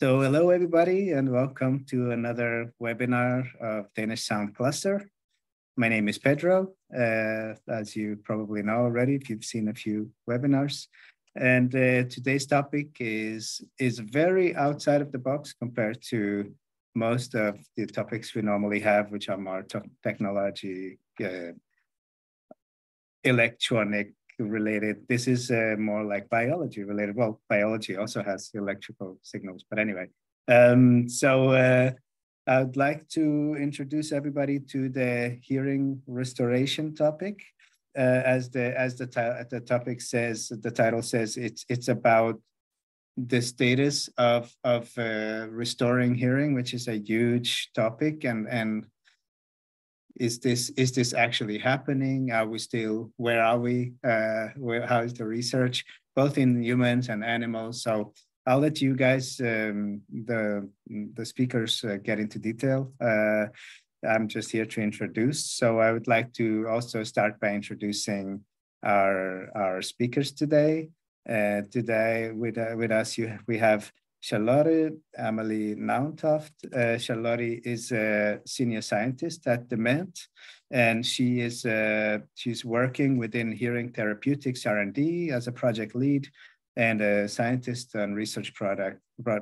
So hello everybody and welcome to another webinar of Danish Sound Cluster. My name is Pedro, uh, as you probably know already if you've seen a few webinars. And uh, today's topic is, is very outside of the box compared to most of the topics we normally have, which are more technology, uh, electronic related. This is uh, more like biology related. Well, biology also has electrical signals, but anyway. Um, so uh, I'd like to introduce everybody to the hearing restoration topic. Uh, as the as the, the topic says, the title says it's it's about the status of of uh, restoring hearing, which is a huge topic, and and is this is this actually happening? Are we still where are we? Uh, where how is the research both in humans and animals? So I'll let you guys um, the the speakers uh, get into detail. Uh, I'm just here to introduce. So I would like to also start by introducing our our speakers today. Uh, today with uh, with us you we have Charlotte Amelie Nauntoft. Uh, is a senior scientist at Demant, and she is uh, she's working within hearing therapeutics R&D as a project lead and a scientist on research product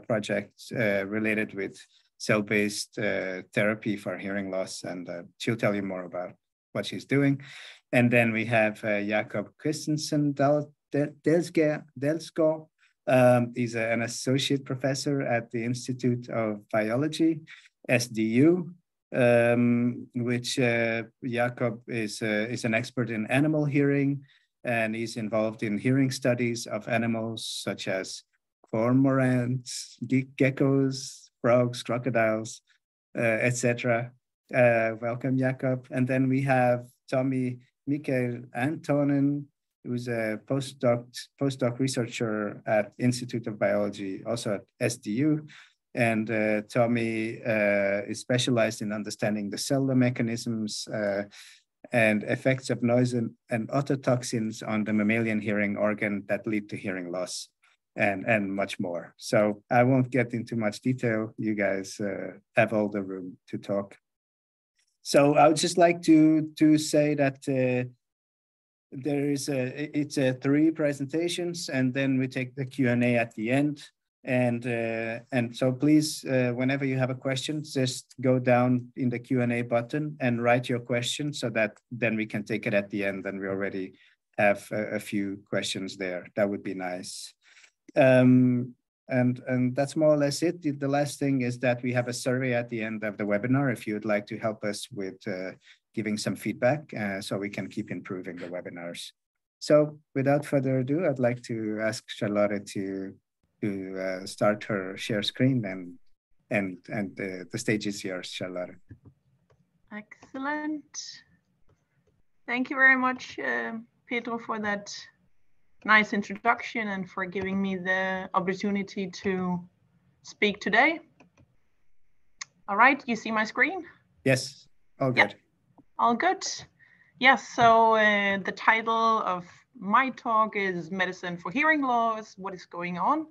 projects uh, related with cell-based uh, therapy for hearing loss, and uh, she'll tell you more about what she's doing. And then we have uh, Jakob Christensen Dalsgaard, um, he's a, an associate professor at the Institute of Biology, SDU, um, which uh, Jakob is, uh, is an expert in animal hearing, and he's involved in hearing studies of animals such as cormorants, ge geckos, frogs, crocodiles, uh, etc. Uh, welcome, Jakob. And then we have Tommy Mikael Antonen, who's a postdoc, postdoc researcher at Institute of Biology, also at SDU. And uh, Tommy uh, is specialized in understanding the cellular mechanisms uh, and effects of noise and, and ototoxins on the mammalian hearing organ that lead to hearing loss and, and much more. So I won't get into much detail. You guys uh, have all the room to talk. So I would just like to, to say that uh, there is a it's a three presentations and then we take the q&a at the end. And uh, and so please uh, whenever you have a question just go down in the q&a button and write your question so that then we can take it at the end and we already have a, a few questions there. That would be nice. Um, and and that's more or less it. The last thing is that we have a survey at the end of the webinar if you'd like to help us with uh, giving some feedback uh, so we can keep improving the webinars. So without further ado, I'd like to ask Charlotte to, to uh, start her share screen and, and, and the, the stage is yours, Charlotte. Excellent. Thank you very much, uh, Pedro, for that nice introduction and for giving me the opportunity to speak today. All right, you see my screen? Yes, all good. All good. Yes, so uh, the title of my talk is Medicine for Hearing Loss, What is Going On?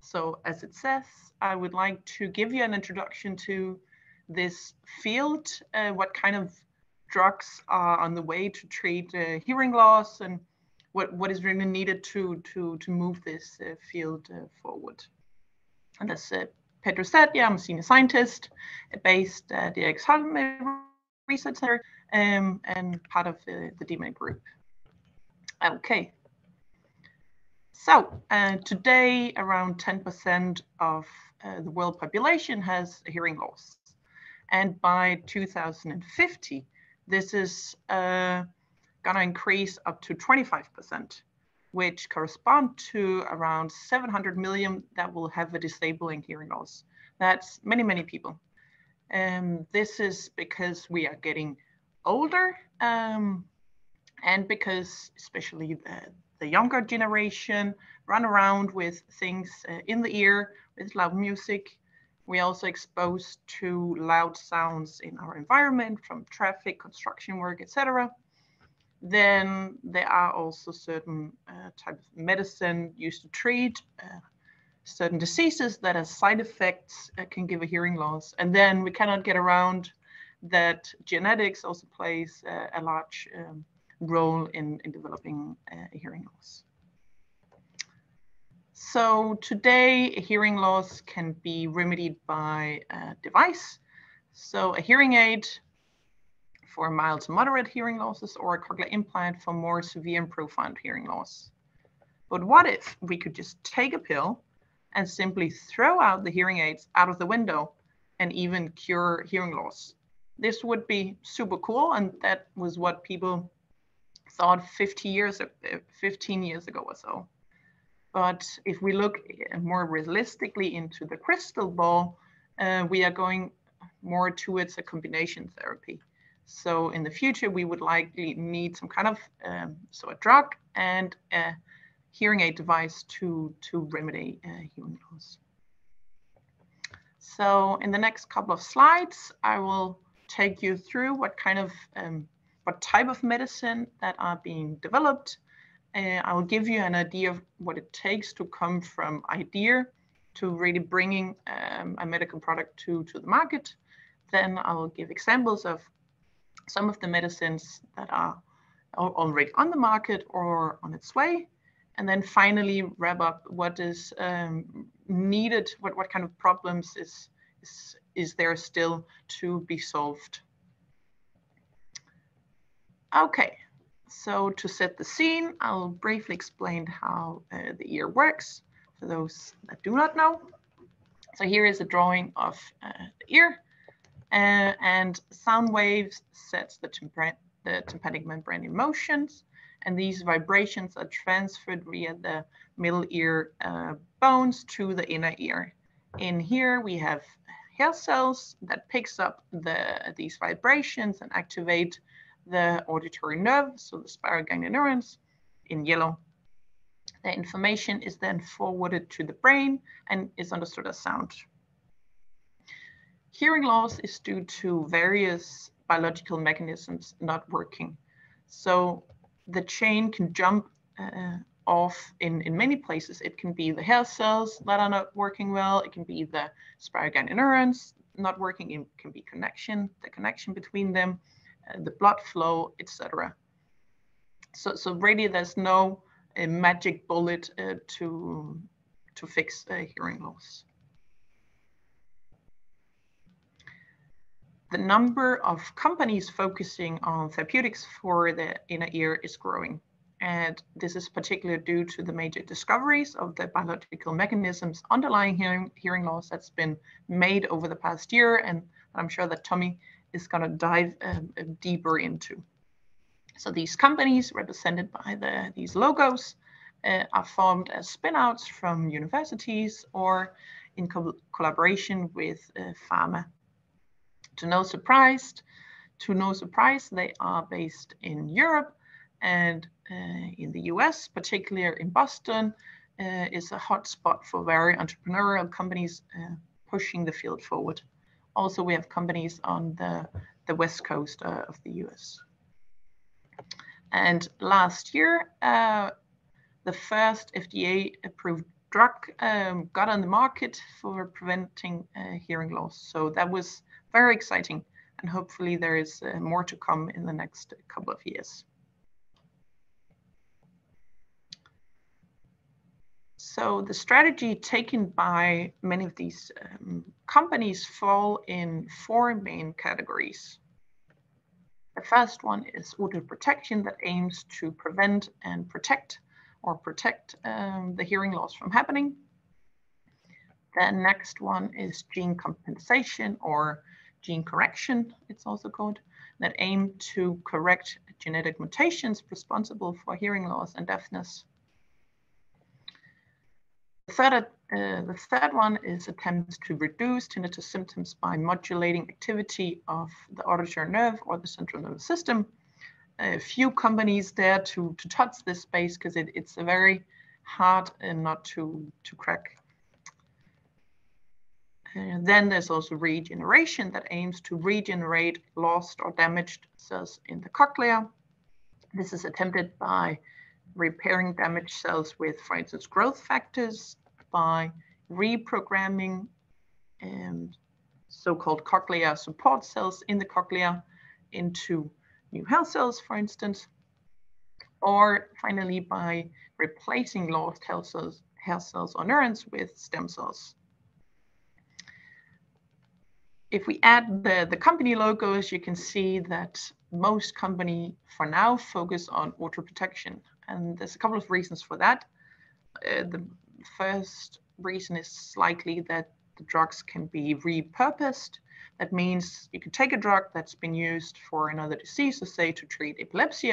So as it says, I would like to give you an introduction to this field, uh, what kind of drugs are on the way to treat uh, hearing loss and what, what is really needed to, to, to move this uh, field uh, forward. And as uh, Pedro said, yeah, I'm a senior scientist based at the Eriksholm Research Center um, and part of the, the Demant group. Okay. So uh, today, around 10% of uh, the world population has hearing loss. And by 2050, this is uh, going to increase up to 25%, which correspond to around 700 million that will have a disabling hearing loss. That's many, many people. And um, this is because we are getting older um, and because especially the, the younger generation run around with things uh, in the ear with loud music. We're also exposed to loud sounds in our environment from traffic, construction work, etc. Then there are also certain uh, types of medicine used to treat uh, certain diseases that as side effects uh, can give a hearing loss. And then we cannot get around that genetics also plays a large um, role in, in developing uh, hearing loss. So today, hearing loss can be remedied by a device. So a hearing aid for mild to moderate hearing losses or a cochlear implant for more severe and profound hearing loss. But what if we could just take a pill and simply throw out the hearing aids out of the window and even cure hearing loss? This would be super cool. And that was what people thought 50 years, 15 years ago or so. But if we look more realistically into the crystal ball, uh, we are going more towards a combination therapy. So in the future, we would likely need some kind of um, so a drug and a hearing aid device to to remedy uh, hearing loss. So in the next couple of slides, I will take you through what kind of um, what type of medicine that are being developed. Uh, I will give you an idea of what it takes to come from idea to really bringing um, a medical product to to the market. Then I will give examples of some of the medicines that are already on the market or on its way. And then finally wrap up what is um, needed, what, what kind of problems is, is, is there still to be solved. Okay, so to set the scene, I'll briefly explain how uh, the ear works for those that do not know. So here is a drawing of uh, the ear. Uh, and sound waves sets the, the tympanic membrane in motions, and these vibrations are transferred via the middle ear uh, bones to the inner ear. In here we have hair cells that picks up the, these vibrations and activate the auditory nerve, so the spiral ganglion neurons in yellow. The information is then forwarded to the brain and is understood as sound. Hearing loss is due to various biological mechanisms not working. So the chain can jump uh, off in, in many places. It can be the hair cells that are not working well. It can be the ganglion neurons not working. It can be connection, the connection between them, uh, the blood flow, etc. So, so really there's no uh, magic bullet uh, to, to fix hearing loss. the number of companies focusing on therapeutics for the inner ear is growing. And this is particularly due to the major discoveries of the biological mechanisms underlying hearing, hearing loss that's been made over the past year. And I'm sure that Tommy is going to dive um, deeper into. So these companies represented by the, these logos uh, are formed as spinouts from universities or in co collaboration with uh, pharma to no surprise, to no surprise, they are based in Europe and uh, in the US, particularly in Boston, uh, is a hotspot for very entrepreneurial companies uh, pushing the field forward. Also, we have companies on the, the west coast of the US. And last year, the first FDA approved drug um, got on the market for preventing uh, hearing loss. So that was very exciting. And hopefully there is uh, more to come in the next couple of years. So the strategy taken by many of these um, companies fall in four main categories. The first one is otoprotection that aims to prevent and protect or protect um, the hearing loss from happening. The next one is gene compensation or gene correction, it's also called, that aim to correct genetic mutations responsible for hearing loss and deafness. The third, uh, the third one is attempts to reduce tinnitus symptoms by modulating activity of the auditory nerve or the central nervous system. A few companies dare to, to touch this space because it, it's a very hard and not to, to crack and then there's also regeneration that aims to regenerate lost or damaged cells in the cochlea. This is attempted by repairing damaged cells with, for instance, growth factors, by reprogramming um, so-called cochlear support cells in the cochlea into new hair cells, for instance, or finally by replacing lost hair cells, hair cells or neurons with stem cells. If we add the, the company logos, you can see that most company for now focus on otoprotection. And there's a couple of reasons for that. Uh, the first reason is likely that the drugs can be repurposed. That means you can take a drug that's been used for another disease, so say to treat epilepsy,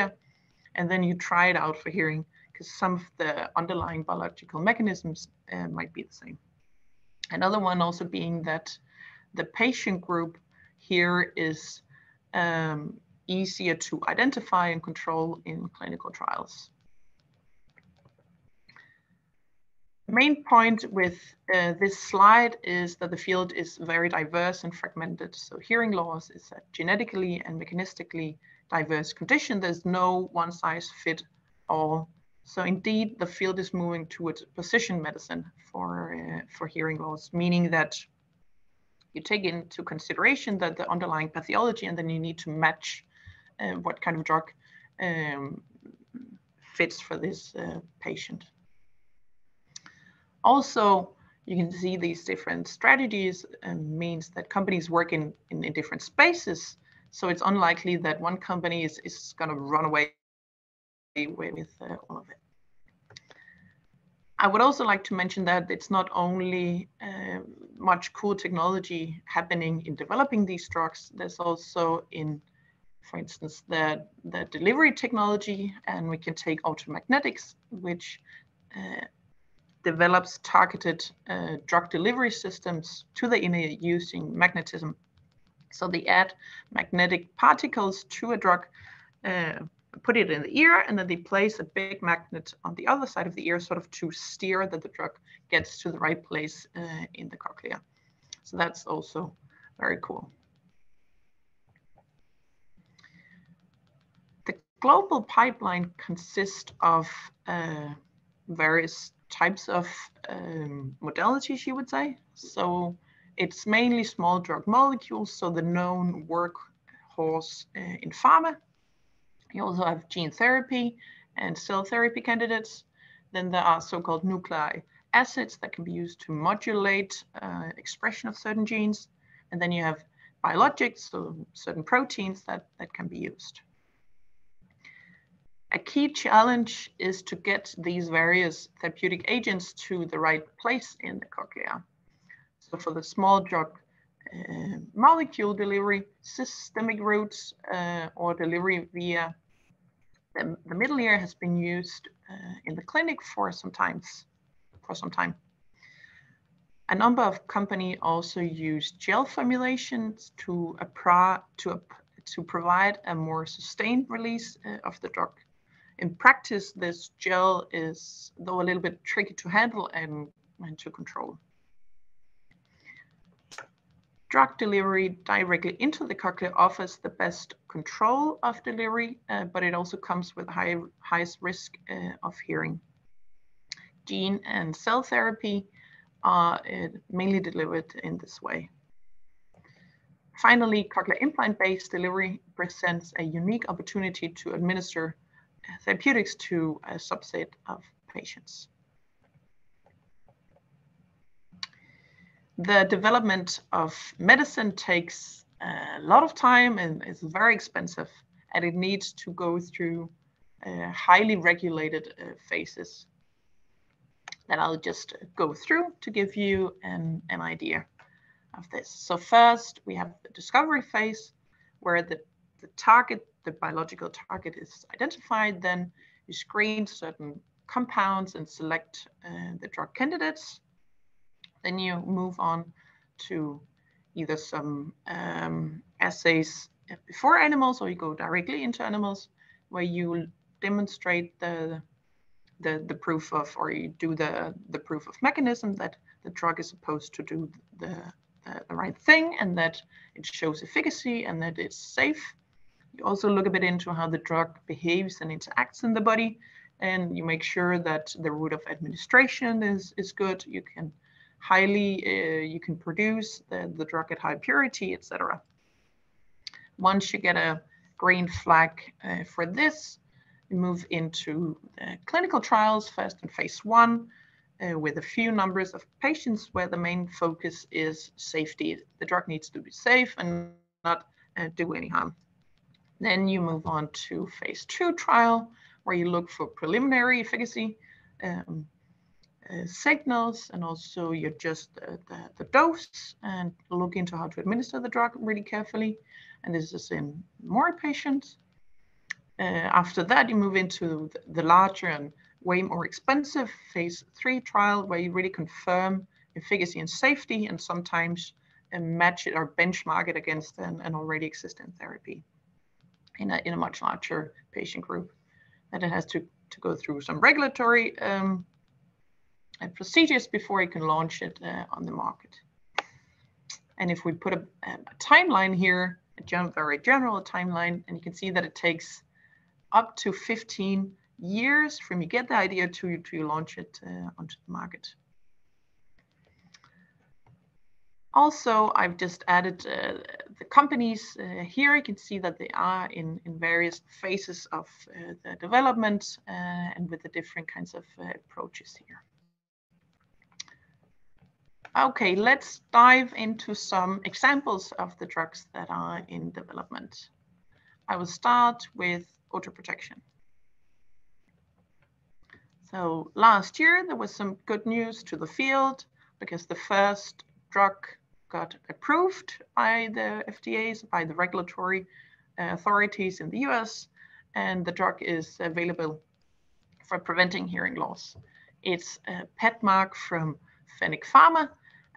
and then you try it out for hearing because some of the underlying biological mechanisms uh, might be the same. Another one also being that the patient group here is um, easier to identify and control in clinical trials. The main point with uh, this slide is that the field is very diverse and fragmented. So hearing loss is a genetically and mechanistically diverse condition. There's no one size fit all. So indeed, the field is moving towards precision medicine for, uh, for hearing loss, meaning that you take into consideration that the underlying pathology and then you need to match uh, what kind of drug um, fits for this uh, patient. Also, you can see these different strategies um, means that companies work in, in, in, different spaces. So it's unlikely that one company is, is going to run away with uh, all of it. I would also like to mention that it's not only uh, much cool technology happening in developing these drugs, there's also in for instance, the, the delivery technology, and we can take Otomagnetics, which uh, develops targeted uh, drug delivery systems to the inner using magnetism. So they add magnetic particles to a drug, uh, put it in the ear, and then they place a big magnet on the other side of the ear, sort of to steer that the drug gets to the right place uh, in the cochlea. So that's also very cool. The global pipeline consists of uh, various types of um, modalities, you would say. So it's mainly small drug molecules, so the known workhorse uh, in pharma. You also have gene therapy and cell therapy candidates. Then there are so-called nucleic acids that can be used to modulate uh, expression of certain genes. And then you have biologics, so certain proteins that, that can be used. A key challenge is to get these various therapeutic agents to the right place in the cochlea. So for the small drug uh, molecule delivery, systemic routes uh, or delivery via the, the, middle ear has been used uh, in the clinic for for some time. A number of companies also use gel formulations to, to, to provide a more sustained release uh, of the drug in practice, this gel is, though a little bit tricky to handle and, and to control. Drug delivery directly into the cochlea offers the best control of delivery, uh, but it also comes with high, highest risk uh, of hearing. Gene and cell therapy are uh, mainly delivered in this way. Finally, cochlear implant-based delivery presents a unique opportunity to administer therapeutics to a subset of patients. The development of medicine takes a lot of time and is very expensive, and it needs to go through uh, highly regulated uh, phases that I'll just go through to give you an, an idea of this. So first, we have the discovery phase, where the, the target the biological target is identified, then you screen certain compounds and select uh, the drug candidates. Then you move on to either some um, assays before animals or you go directly into animals where you demonstrate the, the, the proof of, or you do the, the proof of mechanism that the drug is supposed to do the, the, the right thing and that it shows efficacy and that it's safe you also look a bit into how the drug behaves and interacts in the body, and you make sure that the route of administration is, is good. You can highly, uh, you can produce the, the drug at high purity, etc. Once you get a green flag uh, for this, you move into clinical trials, first in phase one, uh, with a few numbers of patients where the main focus is safety. The drug needs to be safe and not uh, do any harm. Then you move on to phase two trial, where you look for preliminary efficacy um, uh, signals, and also you adjust the, the, dose and look into how to administer the drug really carefully. And this is in more patients. Uh, after that, you move into the, the larger and way more expensive phase three trial where you really confirm efficacy and safety and sometimes uh, match it or benchmark it against an, an already existing therapy in a, in a much larger patient group. And it has to, to go through some regulatory um, uh, procedures before you can launch it uh, on the market. And if we put a, a timeline here, a gen very general timeline, and you can see that it takes up to 15 years from you get the idea to, to you launch it uh, onto the market. Also, I've just added uh, the companies uh, here. You can see that they are in, in various phases of uh, the development uh, and with the different kinds of uh, approaches here. Okay, let's dive into some examples of the drugs that are in development. I will start with otoprotection. So last year, there was some good news to the field because the first drug got approved by the FDA, by the regulatory uh, authorities in the US, and the drug is available for preventing hearing loss. It's a Pedmark from Fennec Pharma,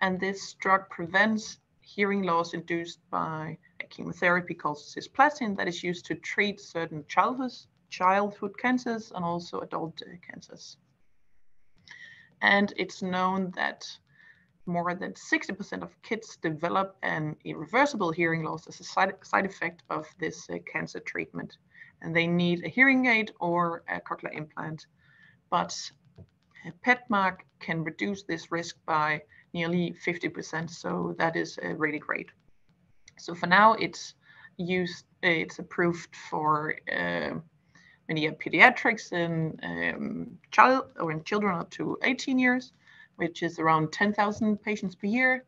and this drug prevents hearing loss induced by a chemotherapy called cisplatin that is used to treat certain childhood childhood cancers and also adult uh, cancers. And it's known that more than 60% of kids develop an irreversible hearing loss as a side, side effect of this uh, cancer treatment. And they need a hearing aid or a cochlear implant. But Pedmark can reduce this risk by nearly 50%. So that is uh, really great. So for now, it's used, it's approved for uh, many pediatrics in um, child or in children up to 18 years, which is around 10,000 patients per year.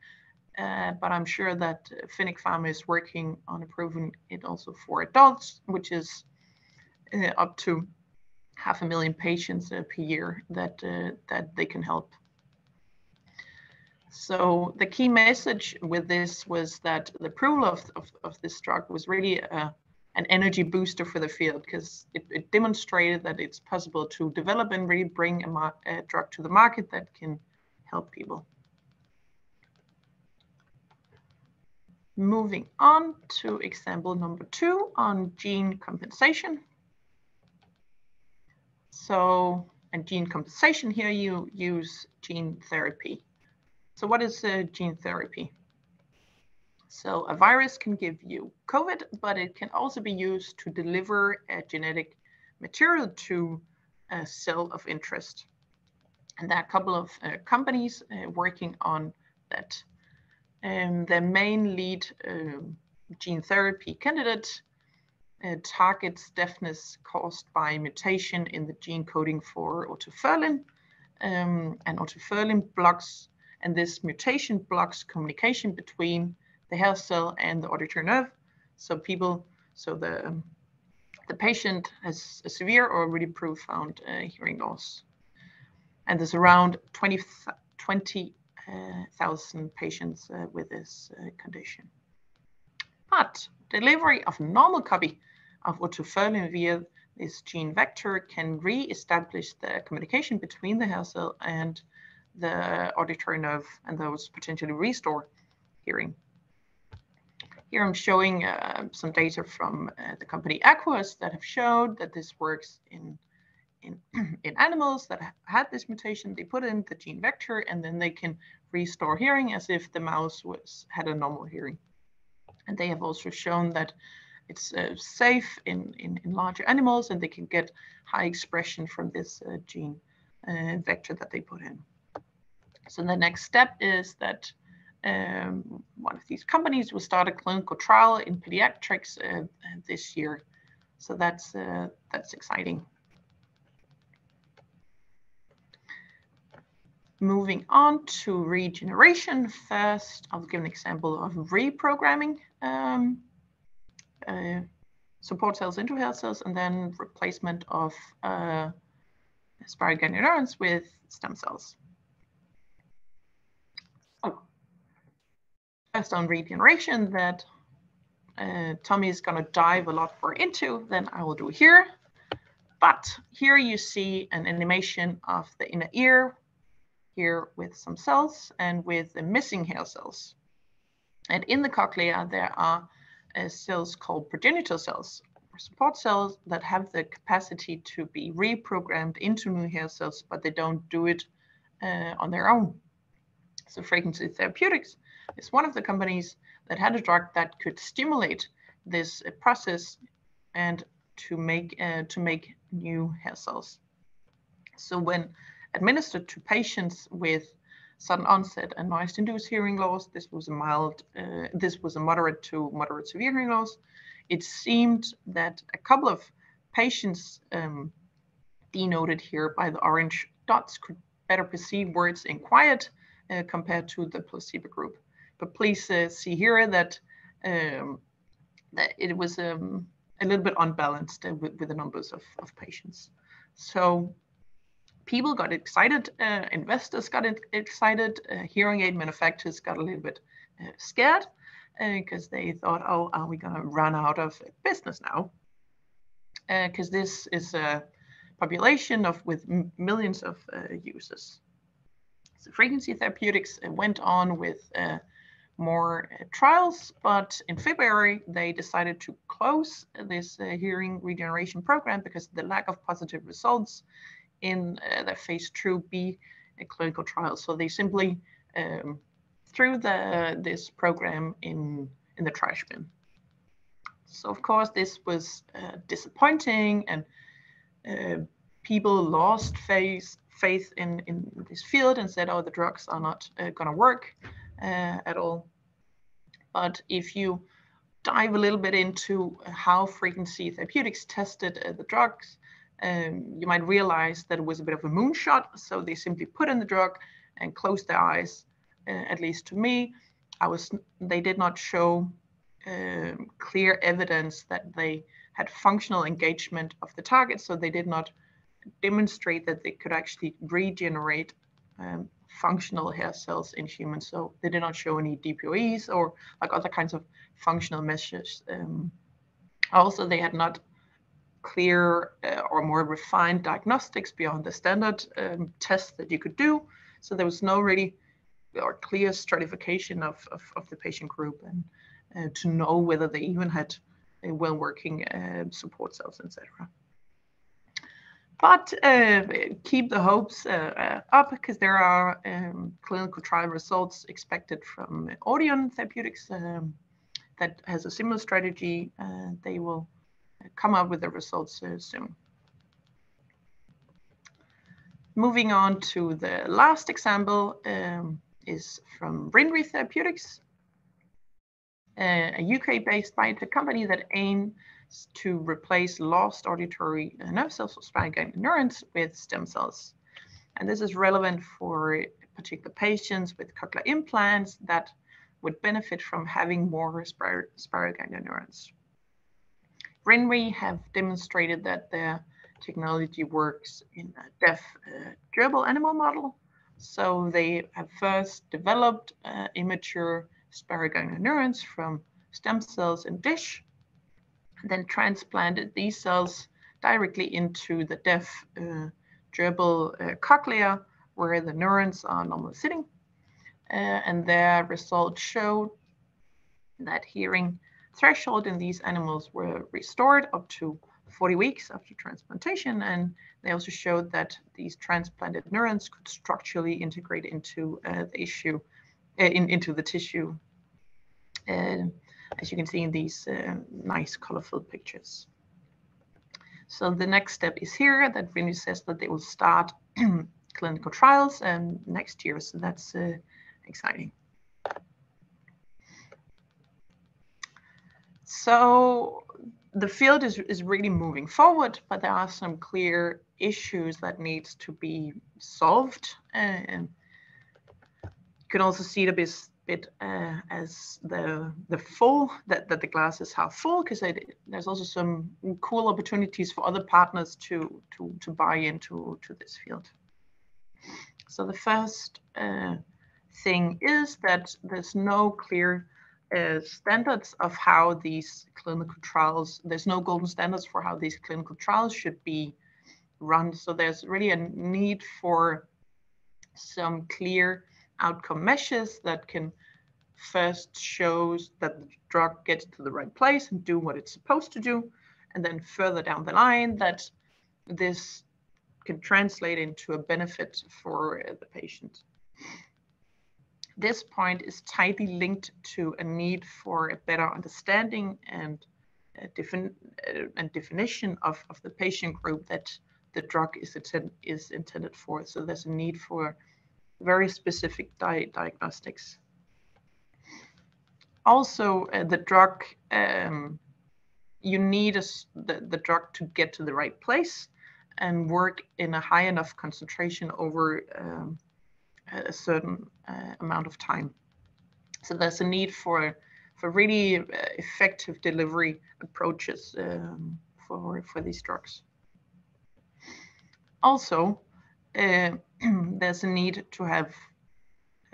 Uh, but I'm sure that Fennec Pharma is working on approving it also for adults, which is uh, up to half a million patients uh, per year that uh, that they can help. So the key message with this was that the approval of, of, of this drug was really a, an energy booster for the field because it, it, demonstrated that it's possible to develop and really bring a, a drug to the market that can help people. Moving on to example number two on gene compensation. So, and gene compensation here, you use gene therapy. So what is uh, gene therapy? So a virus can give you COVID, but it can also be used to deliver a genetic material to a cell of interest. And there are a couple of uh, companies uh, working on that. Um, their main lead uh, gene therapy candidate uh, targets deafness caused by mutation in the gene coding for otoferlin. Um, and otoferlin blocks, and this mutation blocks communication between the hair cell and the auditory nerve. So people, so the um, the patient has a severe or really profound uh, hearing loss. And there's around 20,000 20, uh, patients uh, with this uh, condition. But delivery of normal copy of otoferlin via this gene vector can re-establish the communication between the hair cell and the auditory nerve and those potentially restore hearing. Here I'm showing uh, some data from uh, the company Akouos that have showed that this works in, in, in animals that had this mutation. They put in the gene vector and then they can restore hearing as if the mouse was had a normal hearing. And they have also shown that it's uh, safe in, in, in, larger animals and they can get high expression from this uh, gene uh, vector that they put in. So the next step is that um, one of these companies will start a clinical trial in pediatrics uh, this year. So that's uh, that's exciting. Moving on to regeneration, first I'll give an example of reprogramming um, uh, support cells into hair cells and then replacement of uh, ganglion neurons with stem cells. Oh. First on regeneration that uh, Tommy is going to dive a lot more into than I will do here. But here you see an animation of the inner ear here with some cells and with the missing hair cells. And in the cochlea, there are uh, cells called progenitor cells, or support cells that have the capacity to be reprogrammed into new hair cells, but they don't do it uh, on their own. So Frequency Therapeutics is one of the companies that had a drug that could stimulate this uh, process and to make uh, to make new hair cells. So when administered to patients with sudden onset and noise-induced hearing loss. This was a mild, uh, this was a moderate to moderate severe hearing loss. It seemed that a couple of patients um, denoted here by the orange dots could better perceive words in quiet uh, compared to the placebo group. But please uh, see here that um, that it was um, a little bit unbalanced uh, with, with, the numbers of, of patients. So people got excited, uh, investors got excited, uh, hearing aid manufacturers got a little bit uh, scared because uh, they thought, oh, are we going to run out of business now? Because uh, this is a population of with millions of uh, users. So frequency therapeutics went on with more trials, but in February they decided to close this hearing regeneration program because the lack of positive results in uh, the phase 2b clinical trial. So they simply um, threw the, this program in, in the trash bin. So of course this was uh, disappointing and uh, people lost faith, faith in, in this field and said, oh, the drugs are not uh, gonna work uh, at all. But if you dive a little bit into how frequency therapeutics tested uh, the drugs, um, you might realize that it was a bit of a moonshot. So they simply put in the drug and closed their eyes. Uh, at least to me, I was. They did not show um, clear evidence that they had functional engagement of the target. So they did not demonstrate that they could actually regenerate um, functional hair cells in humans. So they did not show any DPOAEs or like other kinds of functional measures. Um, also, they had not clear uh, or more refined diagnostics beyond the standard um, tests that you could do. So there was no really or clear stratification of, of, of the patient group and uh, to know whether they even had a well-working uh, support cells, etc. But uh, keep the hopes uh, uh, up because there are um, clinical trial results expected from Audion Therapeutics um, that has a similar strategy. they will come up with the results soon. Moving on to the last example um, is from Rinri Therapeutics, uh, a UK-based biotech company that aims to replace lost auditory nerve cells or spiral ganglion neurons with stem cells. And this is relevant for particular patients with cochlear implants that would benefit from having more spiral, spiral ganglion neurons. Rinri have demonstrated that their technology works in a deaf uh, gerbil animal model. So they have first developed uh, immature spiral neurons from stem cells in dish, and then transplanted these cells directly into the deaf uh, gerbil uh, cochlea where the neurons are normally sitting. Uh, and their results showed that hearing threshold in these animals were restored up to 40 weeks after transplantation. And they also showed that these transplanted neurons could structurally integrate into uh, the issue, uh, in, into the tissue, uh, as you can see in these uh, nice colorful pictures. So the next step is here that Rinri says that they will start clinical trials um, next year. So that's uh, exciting. So the field is, is really moving forward, but there are some clear issues that needs to be solved. And you can also see it a bit, bit uh, as the the full that, that the glass is half full because there's also some cool opportunities for other partners to to to buy into to this field. So the first uh, thing is that there's no clear standards of how these clinical trials, there's no golden standards for how these clinical trials should be run. So there's really a need for some clear outcome measures that can first shows that the drug gets to the right place and do what it's supposed to do. And then further down the line that this can translate into a benefit for the patient. This point is tightly linked to a need for a better understanding and defin uh, and definition of, of the patient group that the drug is, attend is intended for. So there's a need for very specific di diagnostics. Also, uh, the drug, um, you need a, the, the drug to get to the right place and work in a high enough concentration over um, a certain uh, amount of time. So there's a need for for really uh, effective delivery approaches um, for for these drugs. Also, uh, there's a need to have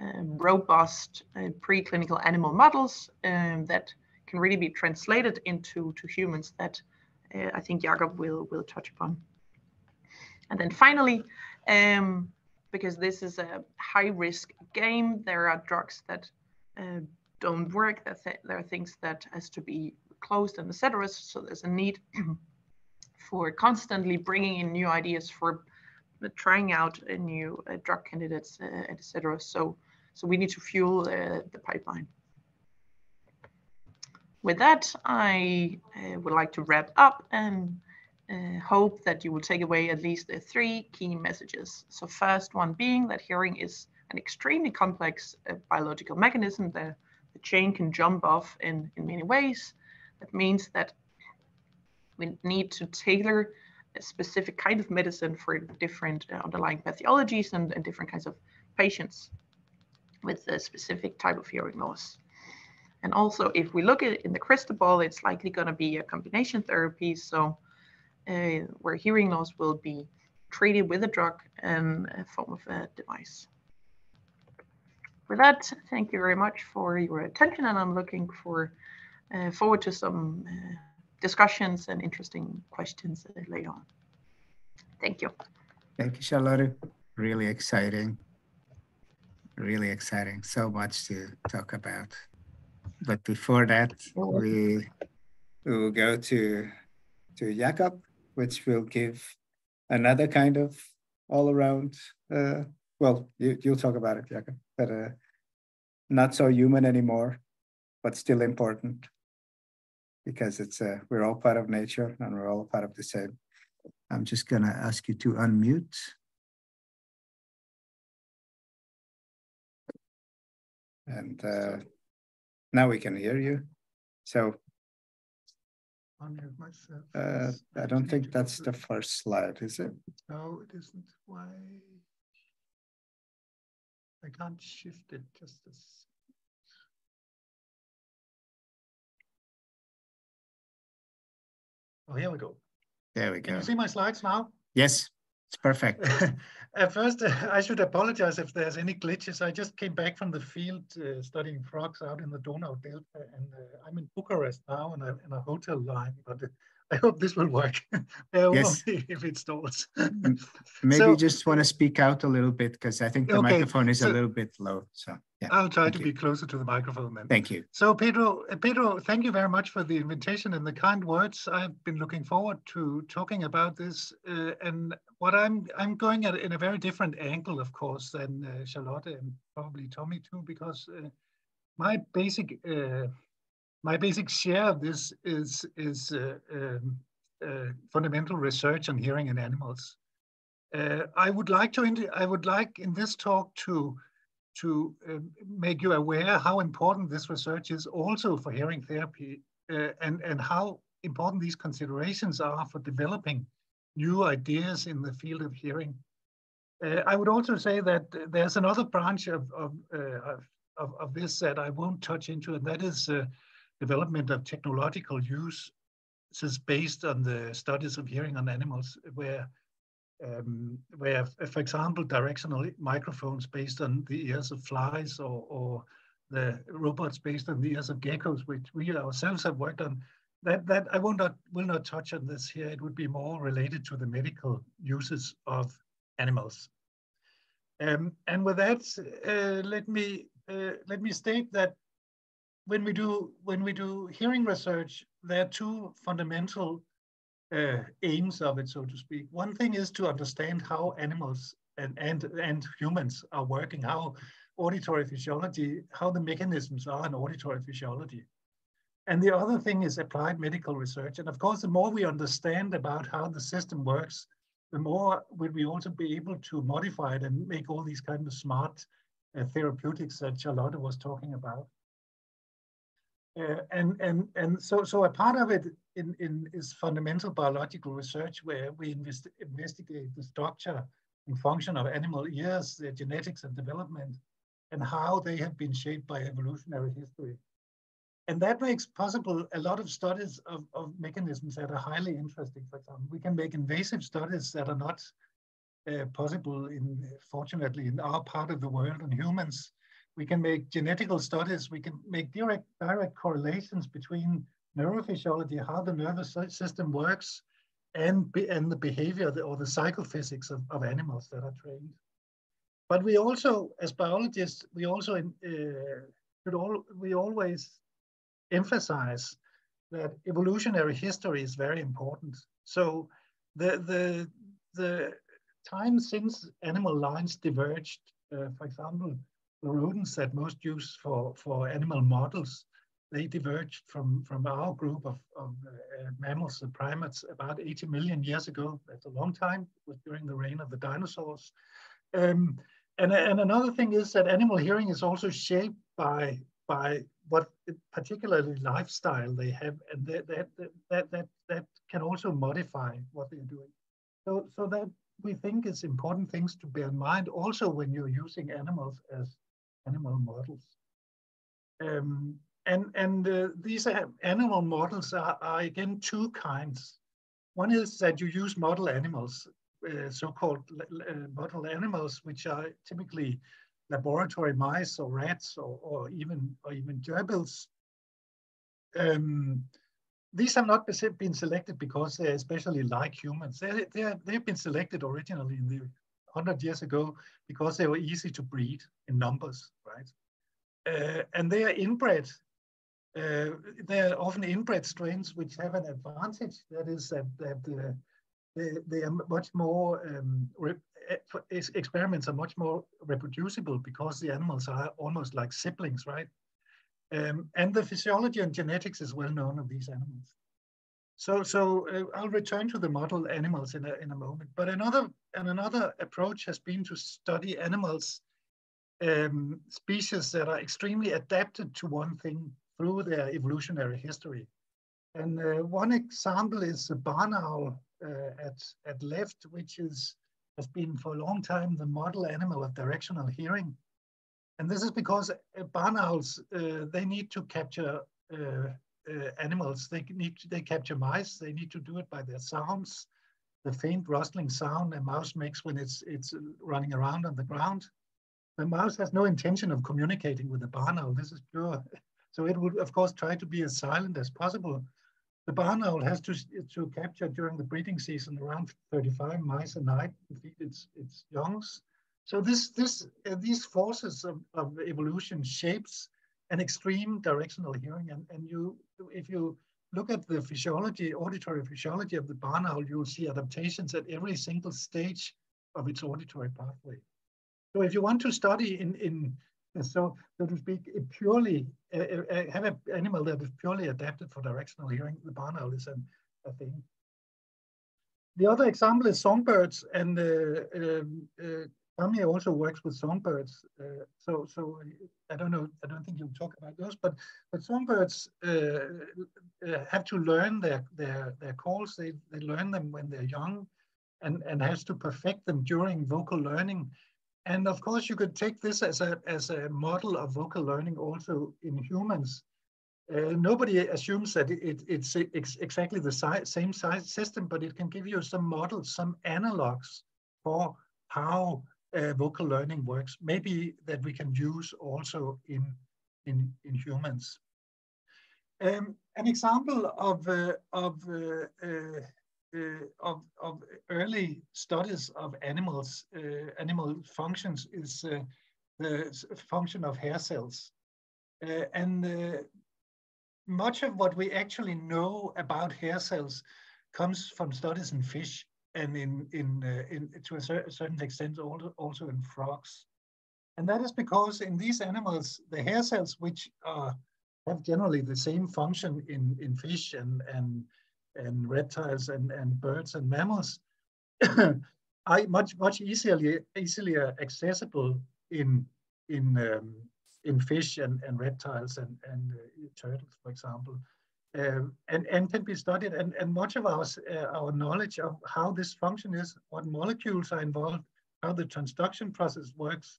uh, robust preclinical animal models um, that can really be translated into to humans that uh, I think Jakob will will touch upon. And then finally, um, because this is a high risk game. There are drugs that uh, don't work. That there are things that has to be closed and etc. So there's a need for constantly bringing in new ideas for trying out a new uh, drug candidates, uh, etc. So so we need to fuel uh, the pipeline. With that, I uh, would like to wrap up and uh, hope that you will take away at least the three key messages. So first one being that hearing is an extremely complex uh, biological mechanism. The, the chain can jump off in, in many ways. That means that we need to tailor a specific kind of medicine for different uh, underlying pathologies and, and different kinds of patients with a specific type of hearing loss. And also, if we look at it in the crystal ball, it's likely going to be a combination therapy. So uh, where hearing loss will be treated with a drug and a form of a device. With that, thank you very much for your attention, and I'm looking for uh, forward to some uh, discussions and interesting questions later on. Thank you. Thank you, Charlotte. Really exciting. Really exciting. So much to talk about. But before that, we will go to to Jakob which will give another kind of all around, uh, well, you, you'll talk about it, Jakob, but uh, not so human anymore, but still important because it's uh, we're all part of nature and we're all part of the same. I'm just gonna ask you to unmute. And uh, now we can hear you. So. Uh, I don't think that's the first slide, is it? No, it isn't. Why? I can't shift it just as. Oh, here we go. There we go. Can you see my slides now? Yes. It's perfect. At first, uh, I should apologize if there's any glitches. I just came back from the field uh, studying frogs out in the Donau Delta, and uh, I'm in Bucharest now in a, in a hotel line, but I hope this will work. yes. if it stalls. Maybe so, just want to speak out a little bit because I think the okay, microphone is so, a little bit low. So yeah, I'll try to you. be closer to the microphone then. Thank you. So Pedro, Pedro, thank you very much for the invitation and the kind words. I've been looking forward to talking about this. Uh, and what I'm I'm going at in a very different angle, of course, than uh, Charlotte and probably Tommy too, because uh, my basic uh, my basic share of this is is uh, um, uh, fundamental research on hearing in animals. Uh, I would like to, I would like in this talk to, to uh, make you aware how important this research is also for hearing therapy uh, and, and how important these considerations are for developing new ideas in the field of hearing. Uh, I would also say that there's another branch of, of, uh, of, of, this that I won't touch into, and that is uh, development of technological use is based on the studies of hearing on animals, where, um, where, for example, directional microphones based on the ears of flies or, or the robots based on the ears of geckos, which we ourselves have worked on, that, that I will not, will not touch on this here. It would be more related to the medical uses of animals. Um, and with that, uh, let me uh, let me state that when we do when we do hearing research, there are two fundamental uh, aims of it, so to speak. One thing is to understand how animals and and and humans are working, how auditory physiology, how the mechanisms are in auditory physiology. And the other thing is applied medical research. And of course, the more we understand about how the system works, the more will we also be able to modify it and make all these kind of smart uh, therapeutics that Charlotte was talking about. Uh, and and and so so a part of it in, in is fundamental biological research where we invest, investigate the structure and function of animal ears, their genetics and development, and how they have been shaped by evolutionary history. And that makes possible a lot of studies of, of mechanisms that are highly interesting. For example, we can make invasive studies that are not uh, possible in, fortunately, in our part of the world and humans. We can make genetical studies. We can make direct, direct correlations between neurophysiology, how the nervous system works, and, be, and the behavior or the psychophysics of, of animals that are trained. But we also, as biologists, we also uh, should all, we always emphasize that evolutionary history is very important. So the, the, the time since animal lines diverged, uh, for example, rodents that most used for, for animal models, they diverged from, from our group of, of uh, mammals and primates about 80 million years ago. That's a long time. It was during the reign of the dinosaurs. Um, and, and another thing is that animal hearing is also shaped by by what particularly lifestyle they have, and that that that that, that can also modify what they're doing. So so that we think is important things to bear in mind also when you're using animals as animal models. Um, and and uh, these animal models are, are again two kinds. One is that you use model animals, uh, so-called uh, model animals, which are typically laboratory mice or rats or, or even or even gerbils. Um, these have not been selected because they're especially like humans. They, they they've been selected originally in the 100 years ago because they were easy to breed in numbers, right? Uh, and they are inbred. Uh, they are often inbred strains which have an advantage. That is that, that uh, they, they are much more um, experiments are much more reproducible because the animals are almost like siblings, right? Um, and the physiology and genetics is well known of these animals. So, so uh, I'll return to the model animals in a, in a moment. But another, and another approach has been to study animals, um, species that are extremely adapted to one thing through their evolutionary history. And uh, one example is the barn owl uh, at, at left, which is has been for a long time the model animal of directional hearing. And this is because uh, barn owls, uh, they need to capture uh, animals. They need to, they capture mice. They need to do it by their sounds, the faint rustling sound a mouse makes when it's, it's running around on the ground. The mouse has no intention of communicating with the barn owl. This is pure. So it would, of course, try to be as silent as possible the barn owl has to, to capture during the breeding season around 35 mice a night to feed its, its youngs. So this, this, uh, these forces of, of evolution shapes an extreme directional hearing. And, and you, if you look at the physiology, auditory physiology of the barn owl, you'll see adaptations at every single stage of its auditory pathway. So if you want to study in, in so, so to speak, purely uh, uh, have an animal that is purely adapted for directional hearing. The barn owl is an, a thing. the other example is songbirds, and um, Kami also works with songbirds. Uh, so, so I don't know. I don't think you'll talk about those, but but songbirds uh, uh, have to learn their their their calls. They they learn them when they're young, and and has to perfect them during vocal learning. And of course, you could take this as a as a model of vocal learning also in humans. Uh, nobody assumes that it, it's, exactly the si same size system, but it can give you some models, some analogs for how vocal learning works, maybe that we can use also in, in, in humans. Um, an example of, uh, of, uh, uh, uh of, of, early studies of animals, uh, animal functions is the function of hair cells. and much of what we actually know about hair cells comes from studies in fish and in, in, uh, in to a cer certain extent also, also in frogs. And that is because in these animals, the hair cells, which are, have generally the same function in, in fish and, and, and reptiles and, and birds and mammals, are much, much easily, easily accessible in, in, um, in fish and, and reptiles and, and uh, turtles, for example um, and, and can be studied. And, and much of our, uh, our knowledge of how this function is, what molecules are involved, how the transduction process works,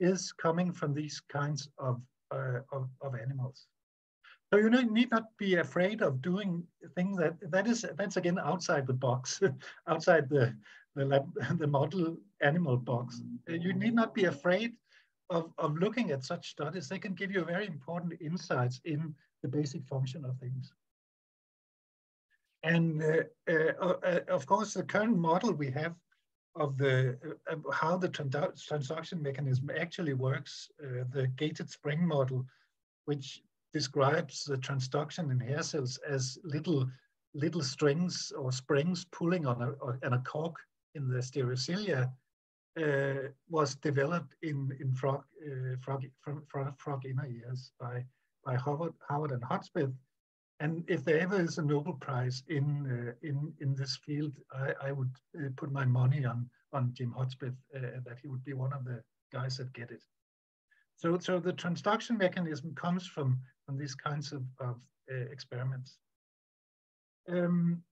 is coming from these kinds of, uh, of, of, animals. So you need not be afraid of doing things that, that is, that's again outside the box, outside the, the, lab, the model animal box. You need not be afraid of, of looking at such studies. They can give you very important insights in the basic function of things. And uh, uh, uh, of course, the current model we have of the uh, how the transduction mechanism actually works, uh, the gated spring model, which describes the transduction in hair cells as little little strings or springs pulling on a, on a cork in the stereocilia, uh, was developed in in frog frog, frog, frog inner ears by by Howard, Howard and Hudspeth. And if there ever is a Nobel Prize in uh, in in this field, I, I would uh, put my money on on Jim Hudspeth uh, that he would be one of the guys that get it. So so the transduction mechanism comes from from these kinds of, of uh, experiments. Um,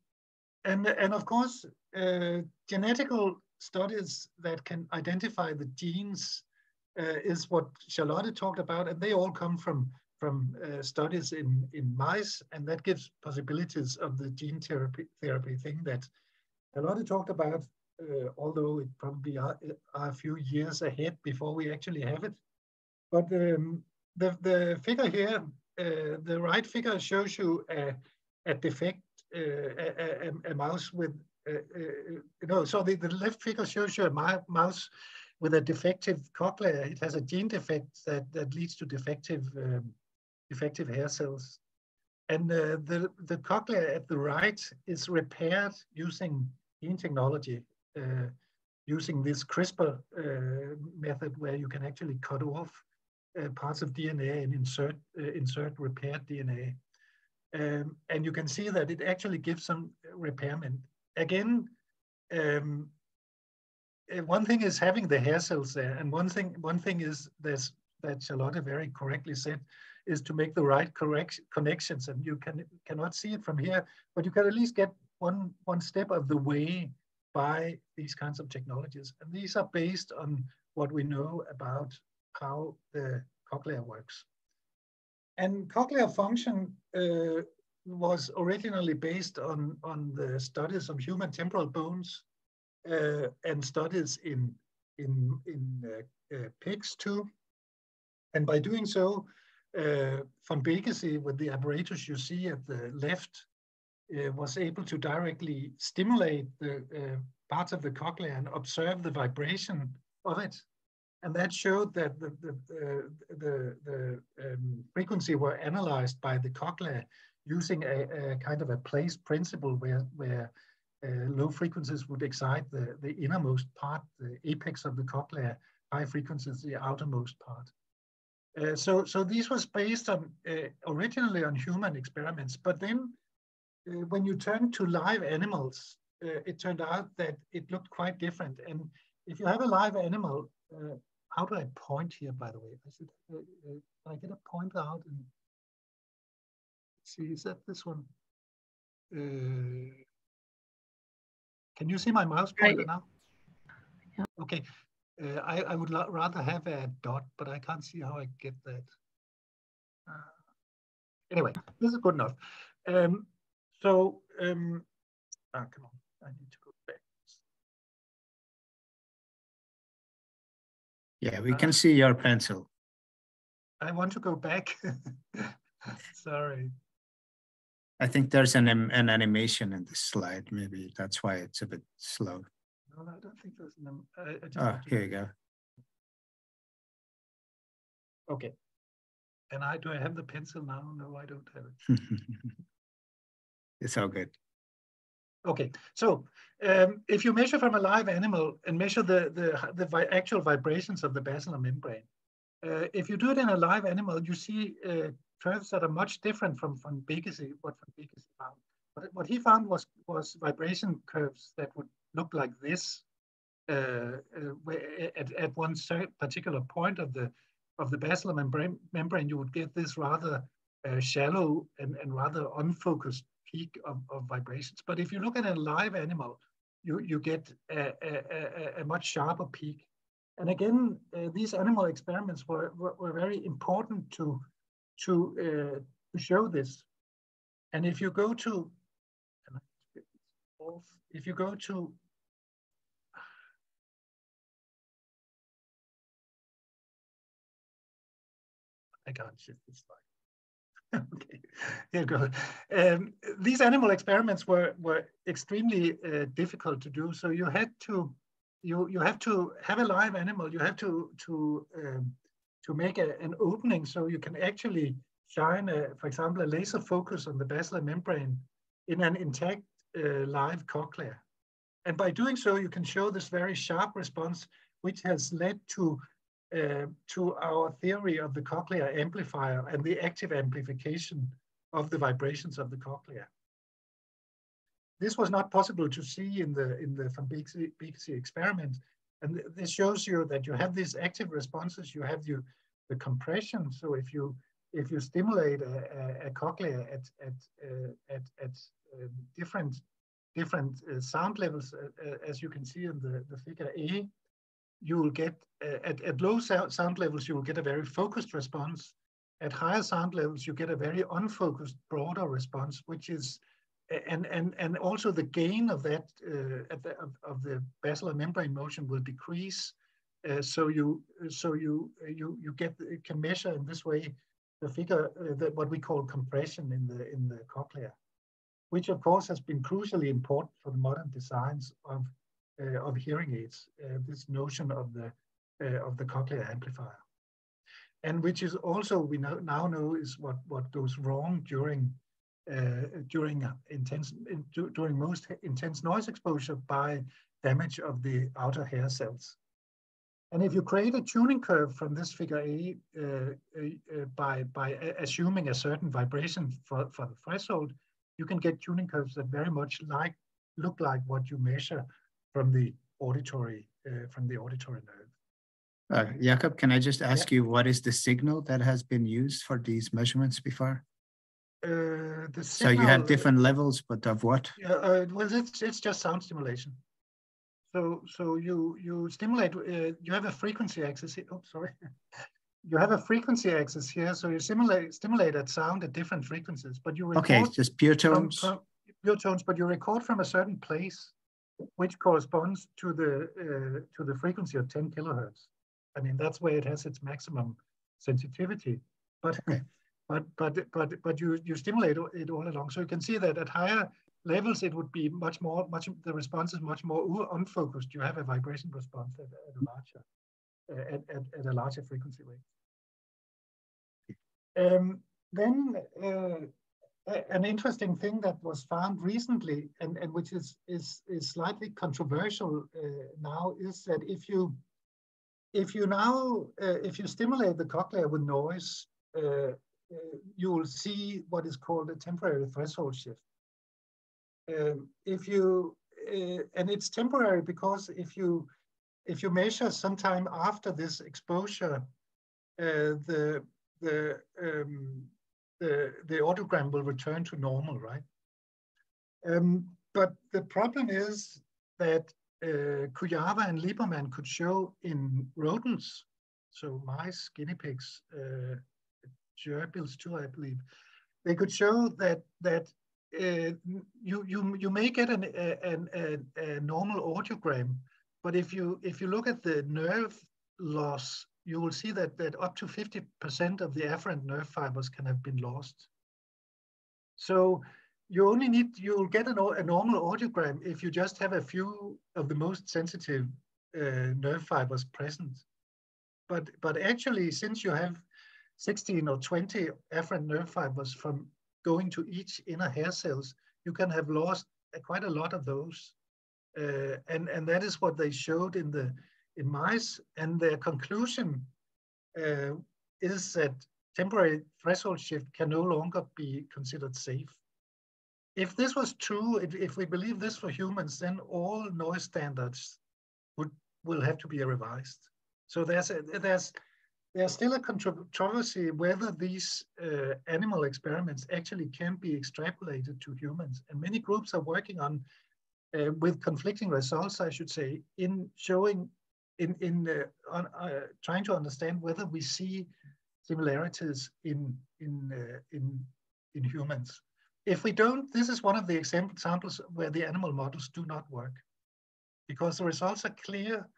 and and of course, uh, genetical studies that can identify the genes uh, is what Charlotte talked about, and they all come from from uh, studies in, in mice, and that gives possibilities of the gene therapy, therapy thing that a lot of talked about, uh, although it probably are, are, a few years ahead before we actually have it. But um, the, the figure here, uh, the right figure shows you a, a defect, uh, a, a, a, mouse with, uh, uh, you so the, the left figure shows you a mouse with a defective cochlea. It has a gene defect that, that leads to defective um, defective hair cells. And uh, the, the cochlea at the right is repaired using gene technology, uh, using this CRISPR uh, method where you can actually cut off uh, parts of DNA and insert, uh, insert repaired DNA. Um, and you can see that it actually gives some repairment. Again, um, uh, one thing is having the hair cells there, and one thing one thing is this that Charlotte very correctly said is to make the right correct connections. And you can cannot see it from here, but you can at least get one, one step of the way by these kinds of technologies. And these are based on what we know about how the cochlea works. And cochlear function uh, was originally based on, on the studies of human temporal bones uh, and studies in, in, in uh, uh pigs too. And by doing so, von Békésy with the apparatus you see at the left uh, was able to directly stimulate the uh, parts of the cochlea and observe the vibration of it. And that showed that the, the, uh, the, the um, frequency were analyzed by the cochlea using a, a kind of a place principle where, where uh, low frequencies would excite the, the innermost part, the apex of the cochlea, high frequencies, the outermost part. Uh, so, so this was based on uh, originally on human experiments, but then uh, when you turn to live animals, uh, it turned out that it looked quite different. And if you have a live animal, uh, how do I point here, by the way? I should, uh, uh I get a pointer out and see, is that this one? Uh, can you see my mouse pointer right. now? Yeah. Okay. Uh, I, I would rather have a dot, but I can't see how I get that. Uh, anyway, this is good enough. Um, so, um, ah, come on, I need to go back. Yeah, we can uh, see your pencil. I want to go back. Sorry. I think there's an an animation in this slide. Maybe that's why it's a bit slow. No, I don't think there's an. I, I oh, here you go. Okay. And I do I have the pencil now? No, I don't have it. it's all good. Okay, so um, if you measure from a live animal and measure the, the, the vi actual vibrations of the basilar membrane, uh, if you do it in a live animal, you see uh, curves that are much different from from Békésy, what von found. But what he found was was vibration curves that would look like this uh, uh at, at one particular point of the of the basilar membrane, membrane you would get this rather uh, shallow and, and rather unfocused peak of, of vibrations. But if you look at a live animal, you, you get a, a, a much sharper peak. And again, uh, these animal experiments were, were, were, very important to, to, uh, to show this. And if you go to, if you go to I can't shift this slide. okay, here go. Um, these animal experiments were were extremely uh, difficult to do. So you had to you you have to have a live animal. You have to to um, to make a, an opening so you can actually shine, a, for example, a laser focus on the basilar membrane in an intact uh, live cochlea. And by doing so, you can show this very sharp response, which has led to uh, to our theory of the cochlear amplifier and the active amplification of the vibrations of the cochlea. This was not possible to see in the in the von Békésy experiment, and this shows you that you have these active responses. You have you the compression. So if you if you stimulate a, a, a cochlea at at uh, at, at uh, different different uh, sound levels, uh, uh, as you can see in the the figure A, you will get, uh, at, at low sound levels, you will get a very focused response. At higher sound levels, you get a very unfocused, broader response, which is, and, and, and also the gain of that, uh, the, of, of, the basilar membrane motion will decrease. Uh, so you, so you, you, you get, you can measure in this way the figure, uh, the, what we call compression in the, in the cochlea, which of course has been crucially important for the modern designs of uh, of hearing aids, uh, this notion of the, uh, of the cochlear amplifier. And which is also, we know, now know is what, what goes wrong during during intense in, during most intense noise exposure by damage of the outer hair cells. And if you create a tuning curve from this figure A uh, uh, by, by assuming a certain vibration for, for the threshold, you can get tuning curves that very much like look like what you measure from the auditory uh, from the auditory nerve. Uh, Jakob, can I just ask yeah. you what is the signal that has been used for these measurements before? Uh, the signal, so you have different levels, but of what? Yeah, uh, well, it's it's just sound stimulation. So so you you stimulate. Uh, you have a frequency axis. Here. Oh, sorry. you have a frequency axis here, so you simulate stimulate at sound at different frequencies, but you record okay, just pure tones. From, from pure tones, but you record from a certain place which corresponds to the uh, to the frequency of 10 kilohertz. I mean, that's where it has its maximum sensitivity. But but but but but you you stimulate it all along. So you can see that at higher levels it would be much more much the response is much more unfocused. You have a vibration response at, at a larger uh, at, at, at, a larger frequency rate. Um, then uh, an interesting thing that was found recently and, and which is, is, is slightly controversial uh, now is that if you if you now uh, if you stimulate the cochlea with noise uh, uh you will see what is called a temporary threshold shift. Um, if you uh, and it's temporary because if you if you measure sometime after this exposure, uh, the the um, the the audiogram will return to normal, right? Um, but the problem is that uh, Kujawa and Liberman could show in rodents, so mice, guinea pigs, uh, gerbils too, I believe, they could show that that uh, you you you may get an, an, a, a normal audiogram, but if you if you look at the nerve loss, you will see that that up to 50% of the afferent nerve fibers can have been lost. So you only need you'll get a, a normal audiogram if you just have a few of the most sensitive uh, nerve fibers present. But but actually, since you have 16 or 20 afferent nerve fibers from going to each inner hair cells, you can have lost quite a lot of those. Uh, and, and that is what they showed in the in mice. And their conclusion uh, is that temporary threshold shift can no longer be considered safe. If this was true, if, if we believe this for humans, then all noise standards would will have to be revised. So there's a, there's there's still a controversy whether these uh, animal experiments actually can be extrapolated to humans. And many groups are working on, uh, with conflicting results, I should say, in showing, in, in uh, on, uh, trying to understand whether we see similarities in, in, uh, in, in humans. If we don't, this is one of the examples where the animal models do not work because the results are clear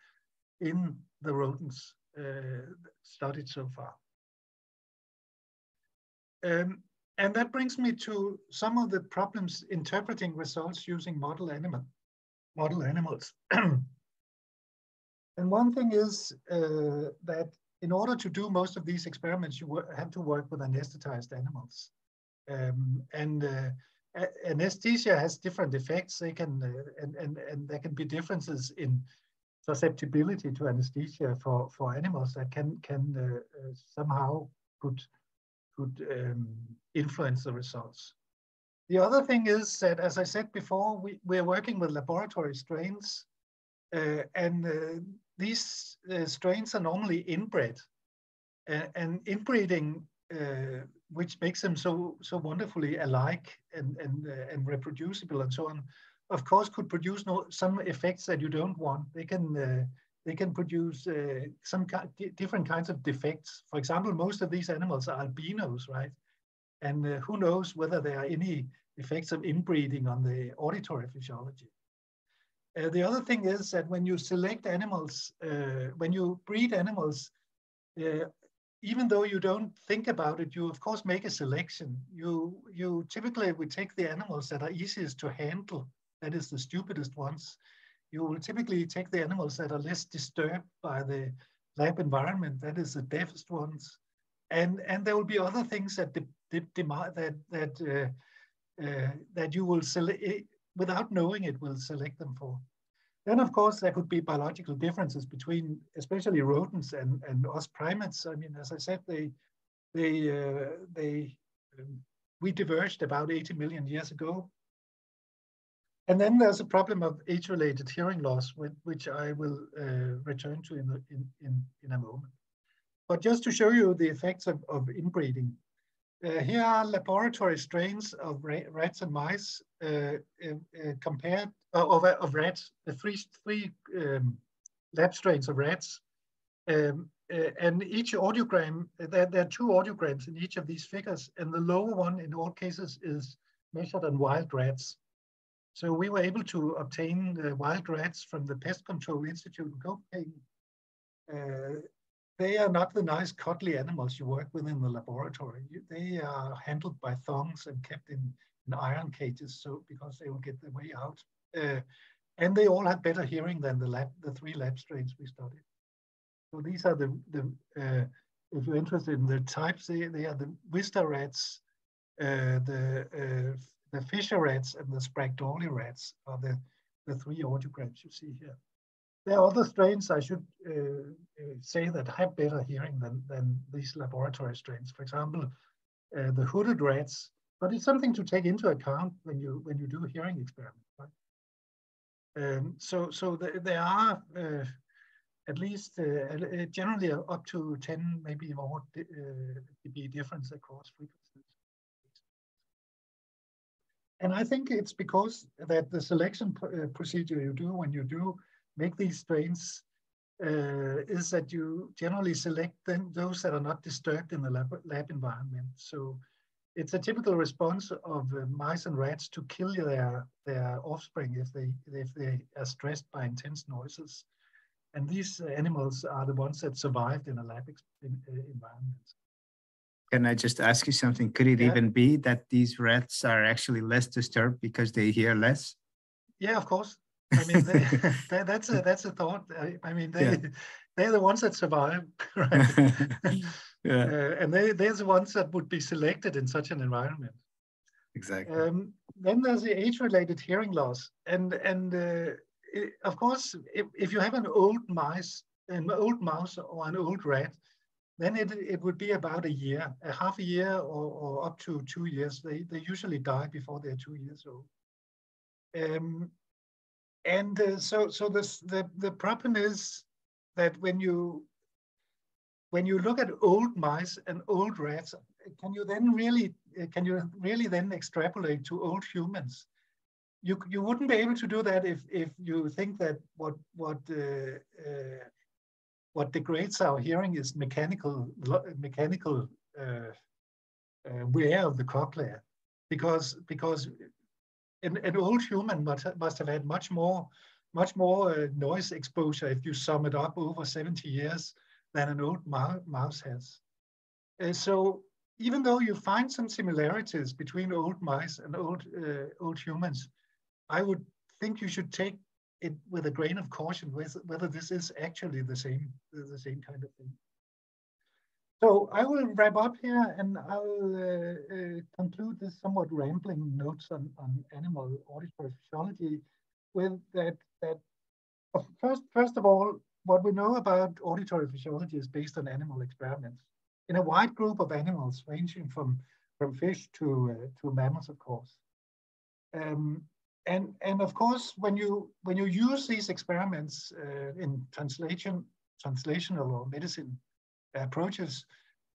in the rodents uh, studied so far. Um, and that brings me to some of the problems interpreting results using model animal model animals. and one thing is uh, that in order to do most of these experiments, you have to work with anesthetized animals. Um, and uh, anesthesia has different effects. They can, uh, and, and, and there can be differences in susceptibility to anesthesia for, for animals that can, can uh, uh, somehow could, could um, influence the results. The other thing is that, as I said before, we, we're working with laboratory strains uh, and uh, these uh, strains are normally inbred. and inbreeding, uh, which makes them so, so wonderfully alike and, and, and reproducible and so on, of course, could produce no, some effects that you don't want. They can uh, they can produce uh, some different kinds of defects. For example, most of these animals are albinos, right? And uh, who knows whether there are any effects of inbreeding on the auditory physiology. Uh, the other thing is that when you select animals, uh, when you breed animals, uh, even though you don't think about it, you of course make a selection. You you typically would take the animals that are easiest to handle that is the stupidest ones. You will typically take the animals that are less disturbed by the lab environment, that is the deafest ones. And, and there will be other things that, that, that, uh, uh, that you will select, without knowing it, will select them for. Then, of course, there could be biological differences between, especially rodents and, and us primates. I mean, as I said, they, they, uh, they, um, we diverged about 80 million years ago. And then there's a problem of age-related hearing loss, which I will uh, return to in, in, in, in, a moment. But just to show you the effects of, of inbreeding, uh, here are laboratory strains of rats and mice uh, uh, uh compared of, of rats, three, three um, lab strains of rats. Um, uh, and each audiogram, there, there are two audiograms in each of these figures, and the lower one in all cases is measured on wild rats. So we were able to obtain the wild rats from the Pest Control Institute in Copenhagen. They are not the nice cuddly animals you work with in the laboratory. They are handled by thongs and kept in, in iron cages so because they will get their way out. Uh, and they all have better hearing than the lab, the three lab strains we studied. So these are the, the uh, if you're interested in the types, they, they are the Wistar rats, uh, the uh, the Fischer rats and the Sprague-Dawley rats are the, the three audiograms you see here. There are other strains, I should uh, uh, say, that have better hearing than, than these laboratory strains. For example, uh, the hooded rats, but it's something to take into account when you, when you do hearing experiments. Right? Um, so so the, there are uh, at least uh, generally up to 10, maybe more dB difference across frequencies. And I think it's because that the selection pr procedure you do when you do make these strains uh, is that you generally select them, those that are not disturbed in the lab, lab environment. So it's a typical response of uh, mice and rats to kill their, their offspring if they, if they are stressed by intense noises. And these animals are the ones that survived in a lab in, uh, environment. Can I just ask you something? Could it yeah. even be that these rats are actually less disturbed because they hear less? Yeah, of course. I mean, they, that, that's a that's a thought. I, I mean, they yeah. they're the ones that survive, right? yeah. Uh, and they they're the ones that would be selected in such an environment. Exactly. Um, then there's the age-related hearing loss, and and uh, it, of course, if, if you have an old mice, an old mouse or an old rat, then it, it would be about a year, a half a year or, or up to two years. They, they usually die before they're two years old. Um, and uh, so so this the the problem is that when you when you look at old mice and old rats can you then really can you really then extrapolate to old humans? You you wouldn't be able to do that if if you think that what what uh, uh, what degrades our hearing is mechanical mechanical uh, uh wear of the cochlea because because an, an old human must, must have had much more, much more uh, noise exposure if you sum it up over 70 years than an old mouse has. Uh, so even though you find some similarities between old mice and old, uh, old humans, I would think you should take it with a grain of caution whether, whether this is actually the same, the same kind of thing. So I will wrap up here and I'll uh, uh, conclude this somewhat rambling notes on, on animal auditory physiology with that, that first, first of all, what we know about auditory physiology is based on animal experiments in a wide group of animals ranging from, from fish to, uh, to mammals, of course. Um, and, and of course, when you, when you use these experiments uh, in translation, translational or medicine approaches,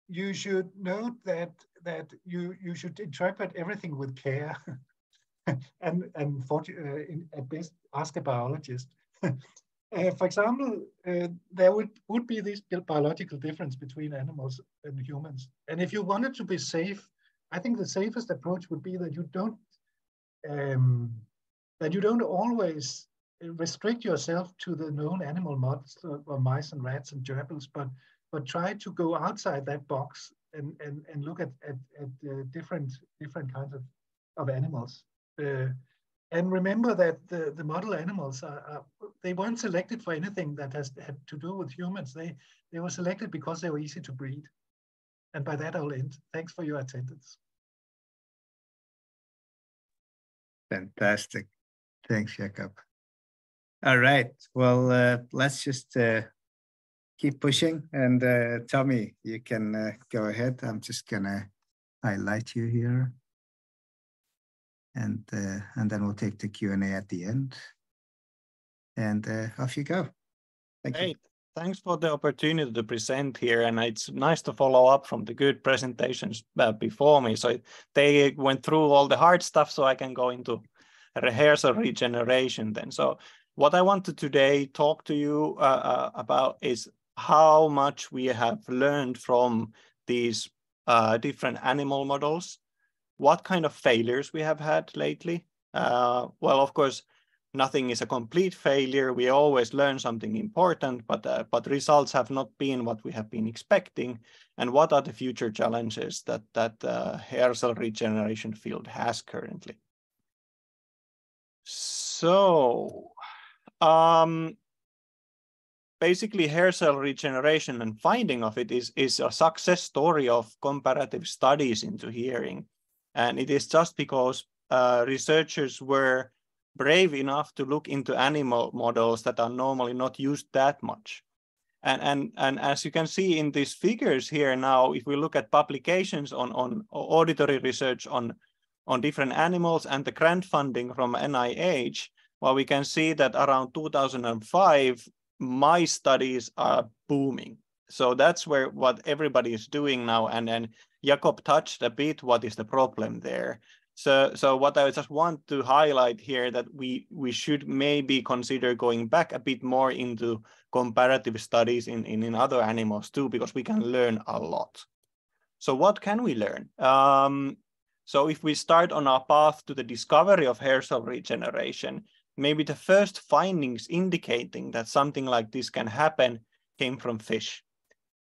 you should note that that you you should interpret everything with care, and and for, uh, in, at best ask a biologist. Uh, for example, uh, there would, would be this biological difference between animals and humans. And if you wanted to be safe, I think the safest approach would be that you don't um, that you don't always restrict yourself to the known animal models of mice and rats and gerbils, but but try to go outside that box and, and, and look at, at, at uh, different, different kinds of, of animals. Uh, and remember that the, the model animals, are, are, they weren't selected for anything that has had to do with humans. They, they were selected because they were easy to breed. And by that I'll end. Thanks for your attendance. Fantastic. Thanks, Jakob. All right. Well, uh, let's just uh, keep pushing. And uh, Tommy, you can uh, go ahead. I'm just gonna highlight you here. And, uh, and then we'll take the Q&A at the end. And uh, off you go. Thank hey, you. Thanks for the opportunity to present here. And it's nice to follow up from the good presentations uh, before me. So they went through all the hard stuff so I can go into hair cell regeneration then. So what I want to today talk to you uh, uh, about is how much we have learned from these uh, different animal models, what kind of failures we have had lately. Uh, well, of course, nothing is a complete failure. We always learn something important, but uh, but results have not been what we have been expecting. And what are the future challenges that that uh, hair cell regeneration field has currently? So, um, basically hair cell regeneration and finding of it is, is a success story of comparative studies into hearing. And it is just because uh, researchers were brave enough to look into animal models that are normally not used that much. And, and, and as you can see in these figures here now, if we look at publications on, on auditory research on, on different animals and the grant funding from NIH, well, we can see that around 2005, mice studies are booming. So that's where what everybody is doing now. And then Jakob touched a bit what is the problem there. So, so what I just want to highlight here that we we should maybe consider going back a bit more into comparative studies in, in, in other animals too, because we can learn a lot. So what can we learn? Um, so if we start on our path to the discovery of hair cell regeneration, maybe the first findings indicating that something like this can happen came from fish.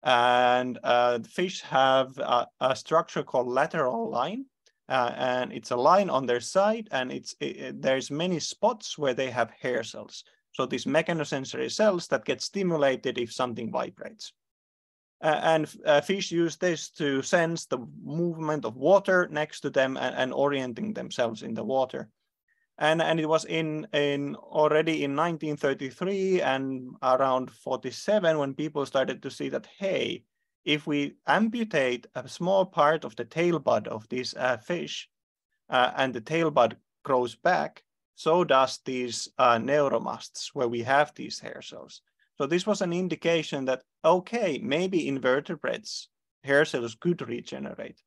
And uh, fish have a, a, structure called lateral line, uh, and it's a line on their side, and it's it, there's many spots where they have hair cells. So these mechanosensory cells that get stimulated if something vibrates. Uh, and uh, fish use this to sense the movement of water next to them and, and orienting themselves in the water and and it was in in already in 1933 and around 47 when people started to see that hey if we amputate a small part of the tail bud of this uh, fish uh, and the tail bud grows back so does these uh, neuromasts where we have these hair cells. So this was an indication that okay maybe invertebrates hair cells could regenerate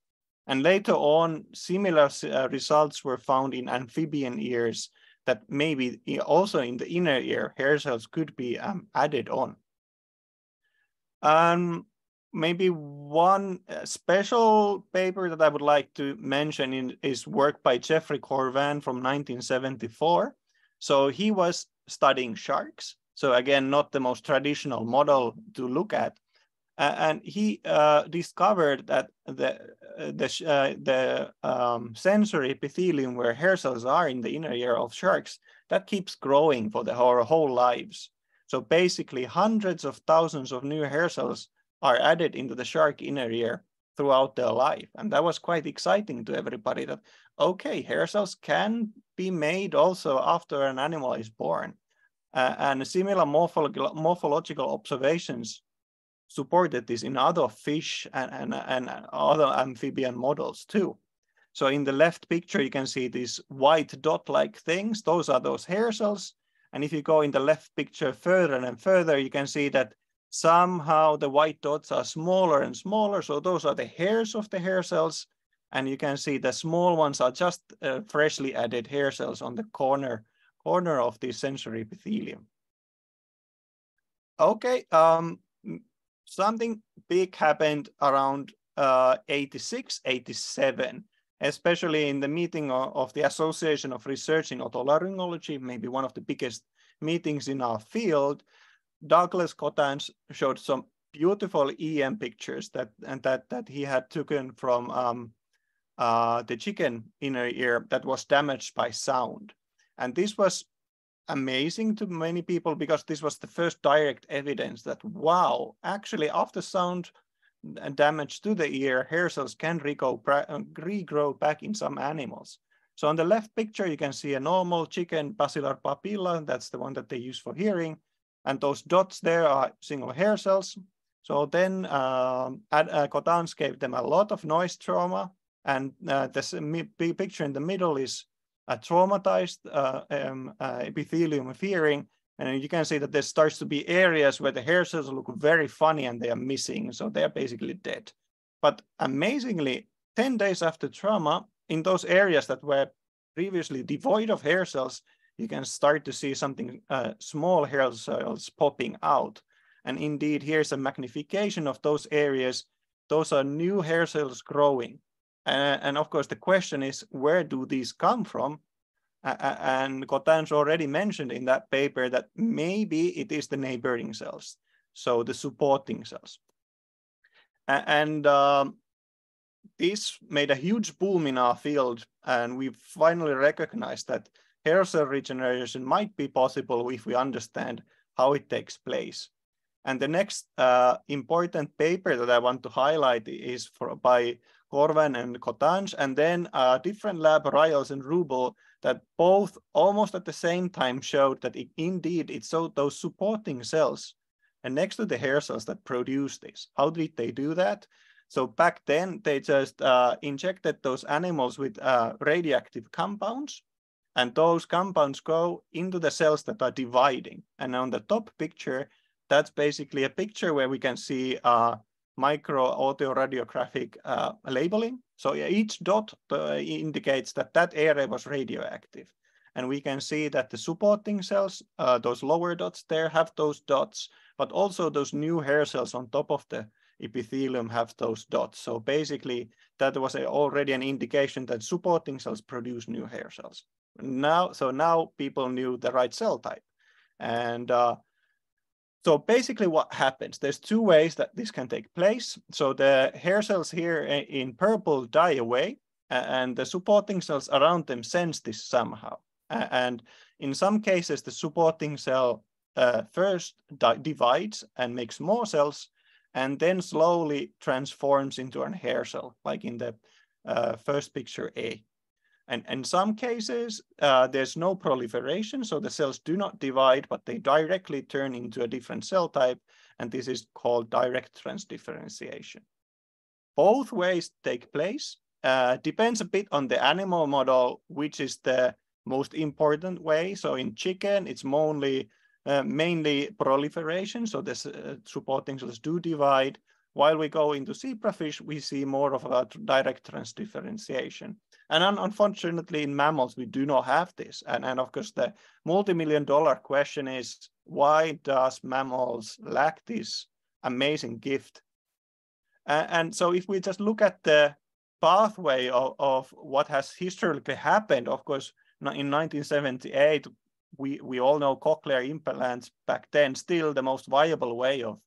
and later on, similar uh, results were found in amphibian ears that maybe also in the inner ear, hair cells could be um, added on. Um, maybe one uh, special paper that I would like to mention in, is work by Jeffrey Corwin from 1974. So he was studying sharks. So again, not the most traditional model to look at, and he uh, discovered that the uh, the uh, the um, sensory epithelium where hair cells are in the inner ear of sharks that keeps growing for the whole, whole lives. So basically, hundreds of thousands of new hair cells are added into the shark inner ear throughout their life, and that was quite exciting to everybody. That okay, hair cells can be made also after an animal is born, uh, and similar morphological morphological observations supported this in other fish and, and, and other amphibian models too. So in the left picture, you can see these white dot-like things. Those are those hair cells. And if you go in the left picture further and further, you can see that somehow the white dots are smaller and smaller. So those are the hairs of the hair cells. And you can see the small ones are just uh, freshly added hair cells on the corner, corner of the sensory epithelium. Okay, um, something big happened around uh, 86, 87, especially in the meeting of, of, the Association of Research in Otolaryngology, maybe one of the biggest meetings in our field. Douglas Cotanche showed some beautiful EM pictures that and that that he had taken from um, uh, the chicken inner ear that was damaged by sound. And this was amazing to many people because this was the first direct evidence that, wow, actually after sound damage to the ear, hair cells can regrow, uh, back in some animals. So on the left picture, you can see a normal chicken basilar papilla. That's the one that they use for hearing. And those dots there are single hair cells. So then um, uh, gave them a lot of noise trauma. And uh, this picture in the middle is a traumatized uh, um, uh, epithelium of hearing. And you can see that there starts to be areas where the hair cells look very funny and they are missing. So they're basically dead. But amazingly, 10 days after trauma, in those areas that were previously devoid of hair cells, you can start to see something uh, small hair cells popping out. And indeed, here's a magnification of those areas. Those are new hair cells growing. Uh, and of course, the question is, where do these come from? Uh, and Cotanche already mentioned in that paper that maybe it is the neighboring cells, so the supporting cells. And um, this made a huge boom in our field, and we finally recognized that hair cell regeneration might be possible if we understand how it takes place. And the next uh, important paper that I want to highlight is for, by Corwin and Cotanche, and then a different lab, Ryals and Rubel, that both almost at the same time showed that it, indeed it's so those supporting cells and next to the hair cells that produce this. How did they do that? So back then they just uh, injected those animals with uh, radioactive compounds And those compounds go into the cells that are dividing. And on the top picture, that's basically a picture where we can see uh, micro autoradiographic uh, labeling. So each dot uh, indicates that that area was radioactive. And we can see that the supporting cells, uh, those lower dots there have those dots, but also those new hair cells on top of the epithelium have those dots. So basically that was a, already an indication that supporting cells produce new hair cells. Now, so now people knew the right cell type. And uh, so basically what happens, there's two ways that this can take place. So the hair cells here in purple die away and the supporting cells around them sense this somehow. And in some cases, the supporting cell uh, first divides and makes more cells and then slowly transforms into an hair cell, like in the uh, first picture A. And in some cases, uh, there's no proliferation, so the cells do not divide, but they directly turn into a different cell type, and this is called direct transdifferentiation. Both ways take place. Uh, depends a bit on the animal model, which is the most important way. So in chicken, it's mainly, uh, mainly proliferation, so the uh, supporting cells do divide. While we go into zebrafish, we see more of a direct transdifferentiation. And un unfortunately, in mammals, we do not have this. And, and of course, the multi-million dollar question is, why does mammals lack this amazing gift? And so if we just look at the pathway of, of what has historically happened, of course, in 1978, we, we all know cochlear implants back then, still the most viable way of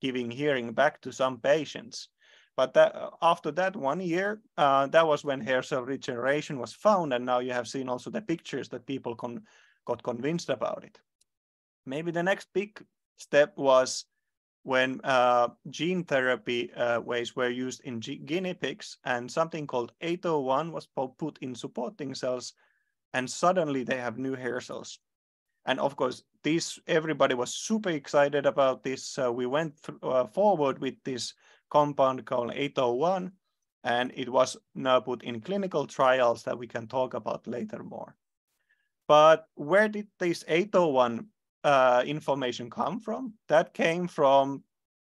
giving hearing back to some patients. But that, after that one year, uh, that was when hair cell regeneration was found. And now you have seen also the pictures that people con got convinced about it. Maybe the next big step was when uh, gene therapy uh, ways were used in guinea pigs and something called Atoh1 was put in supporting cells and suddenly they have new hair cells. And of course, this everybody was super excited about this. Uh, we went uh, forward with this compound called Atoh1, and it was now put in clinical trials that we can talk about later more. But where did this Atoh1 uh, information come from? That came from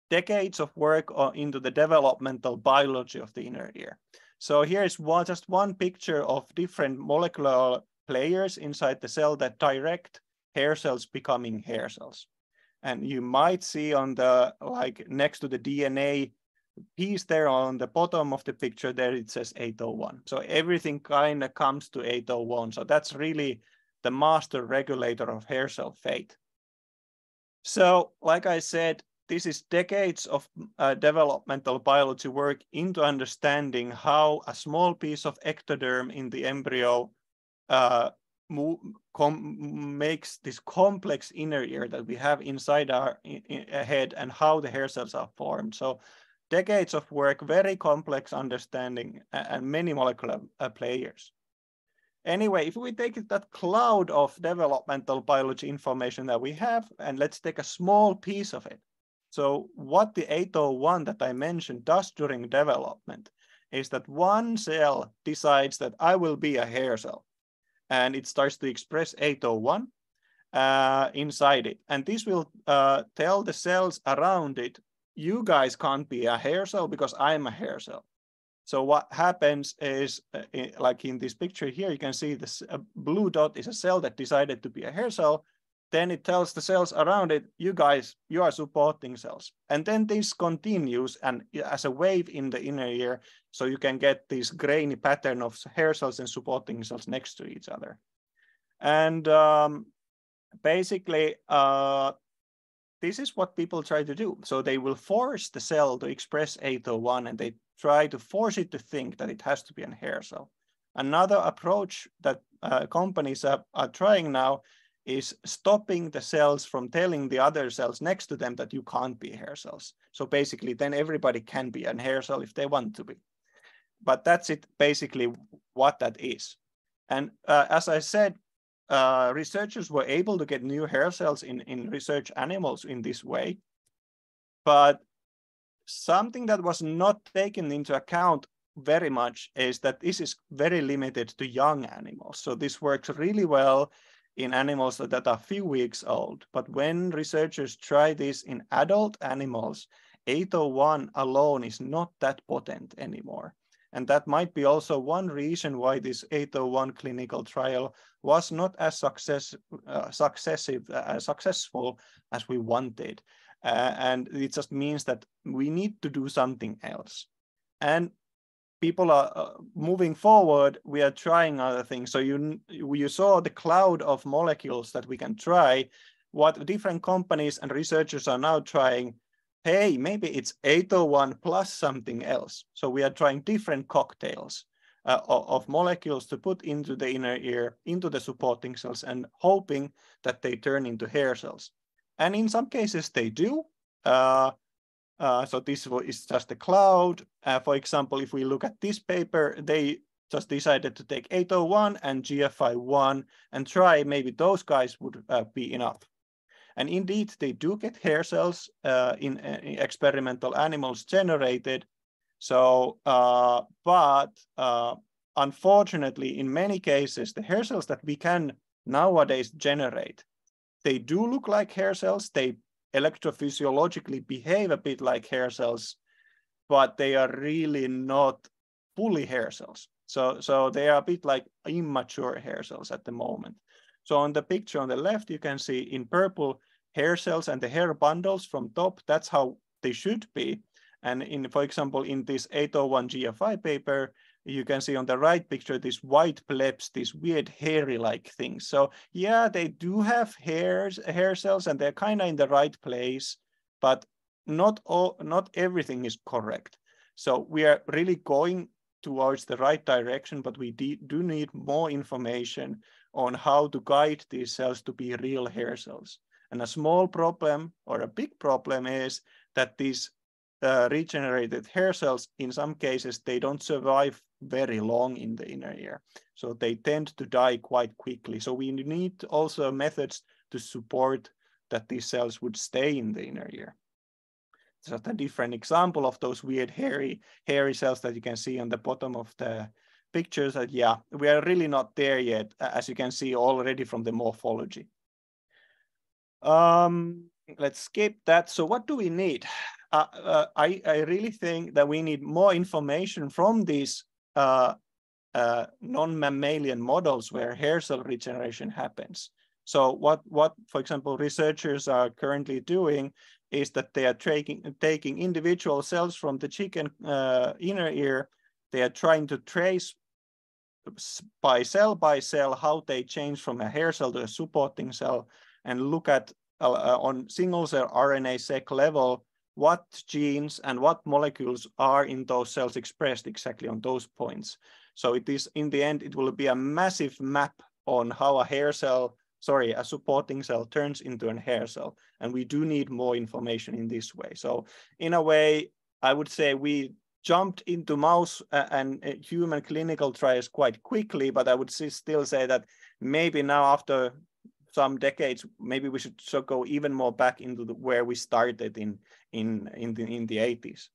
decades of work into the developmental biology of the inner ear. So here is one, just one picture of different molecular players inside the cell that direct hair cells becoming hair cells. And you might see on the, like next to the DNA piece there on the bottom of the picture there, it says Atoh1. So everything kind of comes to Atoh1. So that's really the master regulator of hair cell fate. So like I said, this is decades of uh, developmental biology work into understanding how a small piece of ectoderm in the embryo uh, makes this complex inner ear that we have inside our in, in head and how the hair cells are formed. So decades of work, very complex understanding, and many molecular uh, players. Anyway, if we take that cloud of developmental biology information that we have, and let's take a small piece of it. So what the Atoh1 that I mentioned does during development is that one cell decides that I will be a hair cell and it starts to express Atoh1 uh, inside it. And this will uh, tell the cells around it, you guys can't be a hair cell because I'm a hair cell. So what happens is, uh, like in this picture here, you can see this blue dot is a cell that decided to be a hair cell then it tells the cells around it, you guys, you are supporting cells. And then this continues and as a wave in the inner ear, so you can get this grainy pattern of hair cells and supporting cells next to each other. And um, basically, uh, this is what people try to do. So they will force the cell to express Atoh1 and they try to force it to think that it has to be a hair cell. Another approach that uh, companies are, are trying now is stopping the cells from telling the other cells next to them that you can't be hair cells. So basically then everybody can be an hair cell if they want to be. But that's it basically what that is. And uh, as I said, uh, researchers were able to get new hair cells in, in research animals in this way. But something that was not taken into account very much is that this is very limited to young animals. So this works really well in animals that are few weeks old. But when researchers try this in adult animals, Atoh1 alone is not that potent anymore. And that might be also one reason why this Atoh1 clinical trial was not as success, uh, successive, uh, successful as we wanted. Uh, and it just means that we need to do something else. And people are uh, moving forward, we are trying other things. So you, you saw the cloud of molecules that we can try. What different companies and researchers are now trying, hey, maybe it's Atoh1 plus something else. So we are trying different cocktails uh, of, molecules to put into the inner ear, into the supporting cells and hoping that they turn into hair cells. And in some cases they do. Uh, uh, so this is just the cloud. Uh, for example, if we look at this paper, they just decided to take Atoh1 and GFI1 and try maybe those guys would uh, be enough. And indeed, they do get hair cells uh, in, uh, in, experimental animals generated. So, uh, but unfortunately, in many cases, the hair cells that we can nowadays generate, they do look like hair cells. They electrophysiologically behave a bit like hair cells, but they are really not fully hair cells. So, so they are a bit like immature hair cells at the moment. So on the picture on the left, you can see in purple hair cells and the hair bundles from top. That's how they should be. And in, for example, in this Atoh1 GFI paper, you can see on the right picture, these white plebs, these weird hairy-like things. So yeah, they do have hairs, hair cells, and they're kind of in the right place, but not all, not everything is correct. So we are really going towards the right direction, but we do need more information on how to guide these cells to be real hair cells. And a small problem or a big problem is that these uh, regenerated hair cells, in some cases, they don't survive very long in the inner ear. So they tend to die quite quickly. So we need also methods to support that these cells would stay in the inner ear. Just a different example of those weird hairy, hairy cells that you can see on the bottom of the pictures that, yeah, we are really not there yet, as you can see already from the morphology. Um, let's skip that. So what do we need? Uh, uh, I, I really think that we need more information from these non-mammalian models where hair cell regeneration happens. So what, what, for example, researchers are currently doing is that they are taking, taking individual cells from the chicken uh, inner ear. They are trying to trace by cell by cell how they change from a hair cell to a supporting cell and look at uh, uh on single cell RNA-seq level what genes and what molecules are in those cells expressed exactly on those points. So it is, in the end, it will be a massive map on how a hair cell, sorry, a supporting cell turns into a hair cell. And we do need more information in this way. So in a way, I would say we jumped into mouse uh, and uh, human clinical trials quite quickly, but I would still say that maybe now after some decades, maybe we should so go even more back into the, where we started in in in the in the 80s.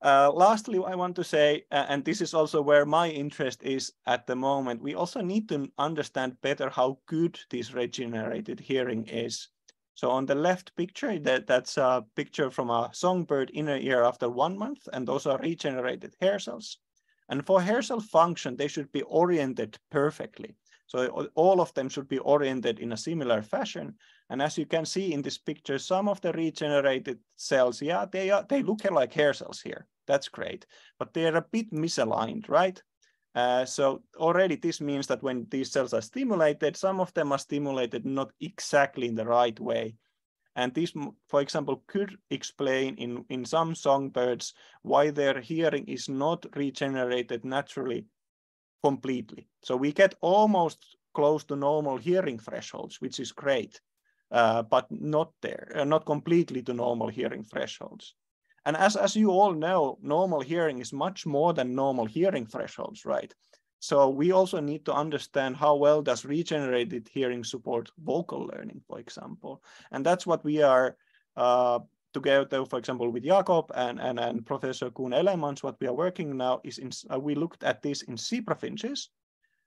Uh, lastly, I want to say, uh, and this is also where my interest is at the moment, we also need to understand better how good this regenerated hearing is. So on the left picture, that, that's a picture from a songbird inner ear after one month, and those are regenerated hair cells. And for hair cell function, they should be oriented perfectly. So all of them should be oriented in a similar fashion. And as you can see in this picture, some of the regenerated cells, yeah, they are they look like hair cells here. That's great, but they're a bit misaligned, right? Uh, so already this means that when these cells are stimulated, some of them are stimulated not exactly in the right way. And this, for example, could explain in, in some songbirds why their hearing is not regenerated naturally completely. So we get almost close to normal hearing thresholds, which is great, uh, but not there, uh, not completely to normal hearing thresholds. And as, as you all know, normal hearing is much more than normal hearing thresholds, right? So we also need to understand how well does regenerated hearing support vocal learning, for example. And that's what we are uh, together, for example, with Jakob and, and, and Professor Coen Elemans, what we are working now is in, uh, we looked at this in zebra finches.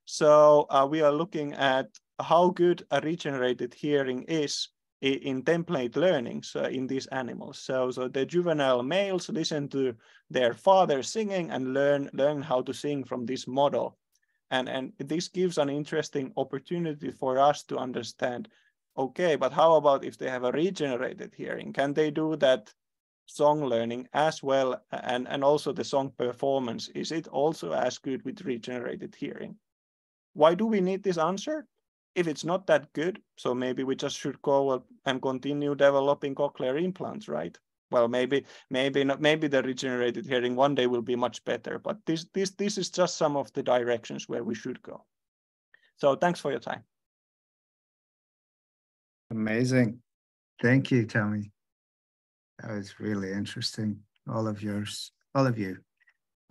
So uh, we are looking at how good a regenerated hearing is in, in template learnings uh, in these animals. So, so the juvenile males listen to their father singing and learn, learn how to sing from this model. And, and this gives an interesting opportunity for us to understand Okay, but how about if they have a regenerated hearing? Can they do that song learning as well? And, and also the song performance, is it also as good with regenerated hearing? Why do we need this answer? If it's not that good, so maybe we just should go and continue developing cochlear implants, right? Well, maybe, maybe not, maybe the regenerated hearing one day will be much better, but this, this, this is just some of the directions where we should go. So thanks for your time. Amazing. Thank you, Tommy. That was really interesting. All of yours, all of you.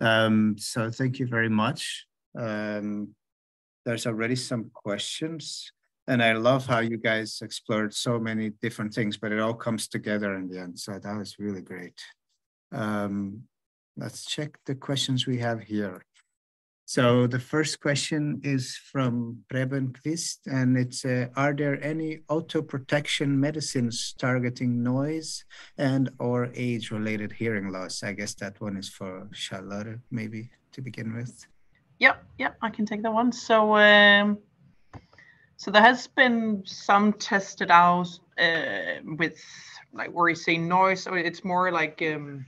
Um, so thank you very much. Um, there's already some questions. And I love how you guys explored so many different things, but it all comes together in the end. So that was really great. Um, let's check the questions we have here. So the first question is from Preben Quist, and it's, uh, are there any otoprotection medicines targeting noise and or age-related hearing loss? I guess that one is for Charlotte, maybe to begin with. Yep, yep, I can take that one. So, um, so there has been some tested out uh, with like where you say noise. So it's more like um,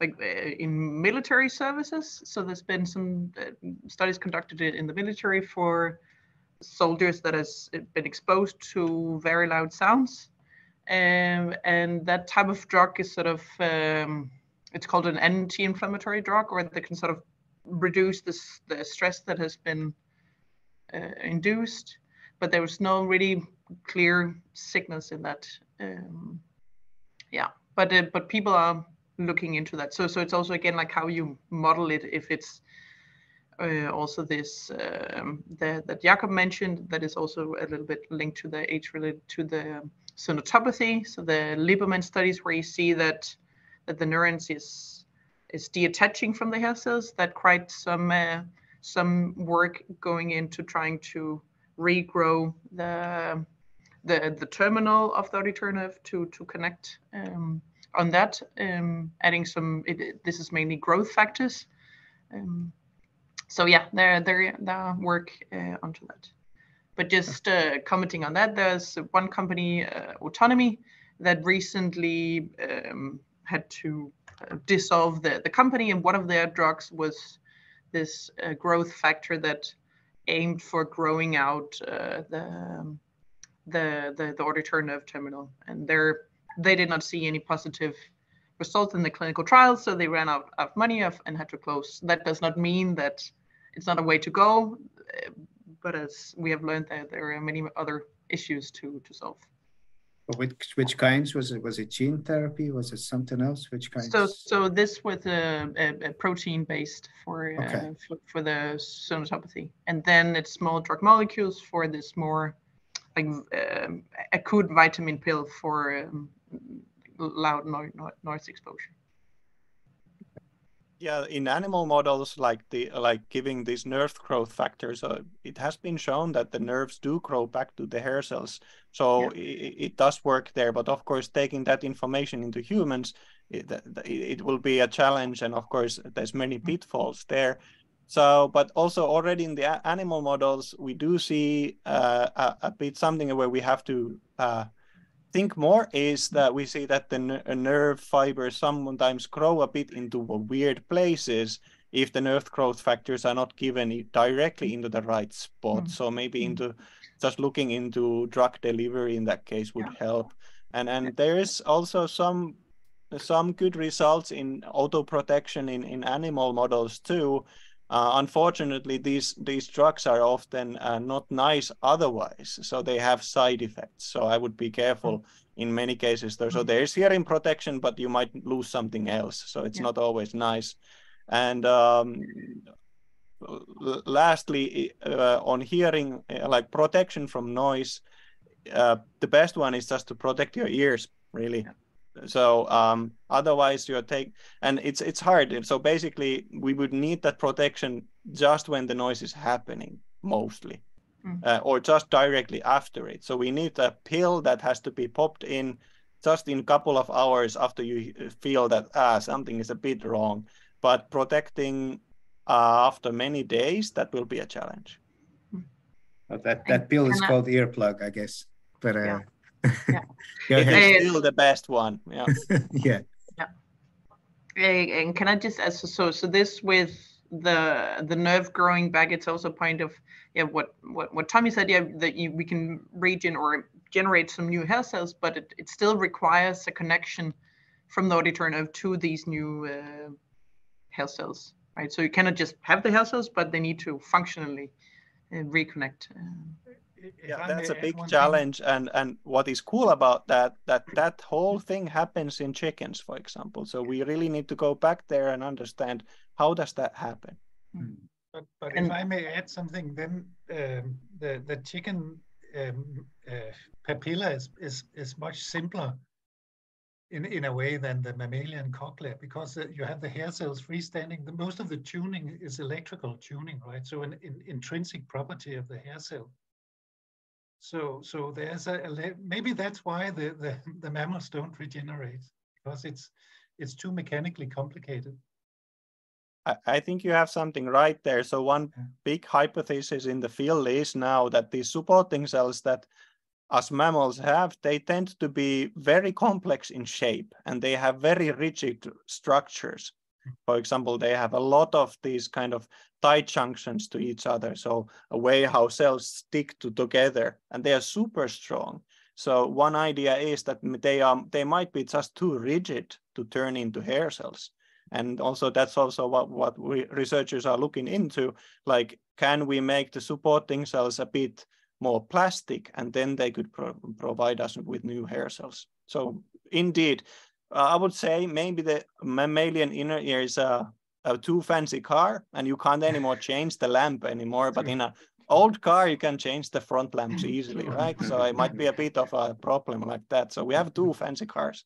like uh, in military services. So there's been some uh, studies conducted in the military for soldiers that has uh, been exposed to very loud sounds. Um, and that type of drug is sort of, um, it's called an anti-inflammatory drug, or that can sort of reduce this, the stress that has been uh, induced. But there was no really clear signals in that. Um, yeah, but uh, but people are looking into that. So so it's also again like how you model it. If it's uh, also this um, the, that Jakob mentioned that is also a little bit linked to the age related to the synaptopathy. So the Liberman studies where you see that that the neurons is is detaching from the hair cells. That quite some uh, some work going into trying to regrow the the the terminal of the auditory nerve to to connect um, on that, um, adding some, this is mainly growth factors. Um, so yeah, there, there work uh, onto that. But just uh, commenting on that, there's one company, uh, Otonomy, that recently um, had to dissolve the, the company, and one of their drugs was this growth factor that aimed for growing out the, the, the the auditory nerve terminal, and they're they did not see any positive results in the clinical trials, so they ran out of money and had to close. That does not mean that it's not a way to go, but as we have learned that there are many other issues to to solve. But which which kinds was it? Was it gene therapy? Was it something else? Which kinds? So so this was a, a, a protein based for, uh, okay. uh, for, for the synaptopathy, and then it's small drug molecules for this more like um, acute vitamin pill for um, loud noise, noise exposure yeah in animal models like the like giving these nerve growth factors uh, it has been shown that the nerves do grow back to the hair cells so yeah. it, it, does work there but of course taking that information into humans it, it will be a challenge and of course there's many mm-hmm. pitfalls there so but also already in the animal models we do see uh, a, a, bit something where we have to uh, think more is that we see that the nerve fibers sometimes grow a bit into weird places if the nerve growth factors are not given directly into the right spot. Mm. So maybe mm. into just looking into drug delivery in that case would yeah. help. And and there is also some some good results in otoprotection in, in animal models too. Uh, unfortunately, these these drugs are often uh, not nice otherwise, so they have side effects. So I would be careful in many cases. There, so mm. there's hearing protection, but you might lose something else. So it's yeah. not always nice. And um, lastly, uh, on hearing, uh, like protection from noise, uh, the best one is just to protect your ears, really. Yeah so um, otherwise you're take and it's it's hard. So basically we would need that protection just when the noise is happening mostly mm. uh, or just directly after it. So we need a pill that has to be popped in just in a couple of hours after you feel that ah something is a bit wrong. But protecting uh, after many days that will be a challenge. Well, that that pill is called earplug i guess. But uh, yeah yeah. it's still the best one. Yeah. yeah. Yeah. And can I just ask so so this with the the nerve growing back, it's also a point of yeah what what what Tommy said yeah that you, we can regen or generate some new hair cells, but it, it still requires a connection from the auditory nerve to these new uh, hair cells, right? So you cannot just have the hair cells, but they need to functionally uh, reconnect. Uh, yeah, that's a big challenge. Thing. And and what is cool about that that that whole thing happens in chickens, for example. So we really need to go back there and understand how does that happen. Hmm. But but and, if I may add something, then um, the the chicken um, uh, papilla is, is is much simpler in in a way than the mammalian cochlea because uh, you have the hair cells freestanding. The most of the tuning is electrical tuning, right? So an, an intrinsic property of the hair cell so, so there's a, maybe that's why the, the, the mammals don't regenerate because it's it's too mechanically complicated. I, I think you have something right there. So one yeah. big hypothesis in the field is now that these supporting cells that us mammals have, they tend to be very complex in shape and they have very rigid structures. For example, they have a lot of these kind of tight junctions to each other. So a way how cells stick to together and they are super strong. So one idea is that they are they might be just too rigid to turn into hair cells. And also that's also what, what we researchers are looking into, like can we make the supporting cells a bit more plastic and then they could pro provide us with new hair cells. So indeed, uh, I would say maybe the mammalian inner ear is a a too fancy car and you can't anymore change the lamp anymore. But in an old car, you can change the front lamps easily, right? So it might be a bit of a problem like that. So we have two fancy cars.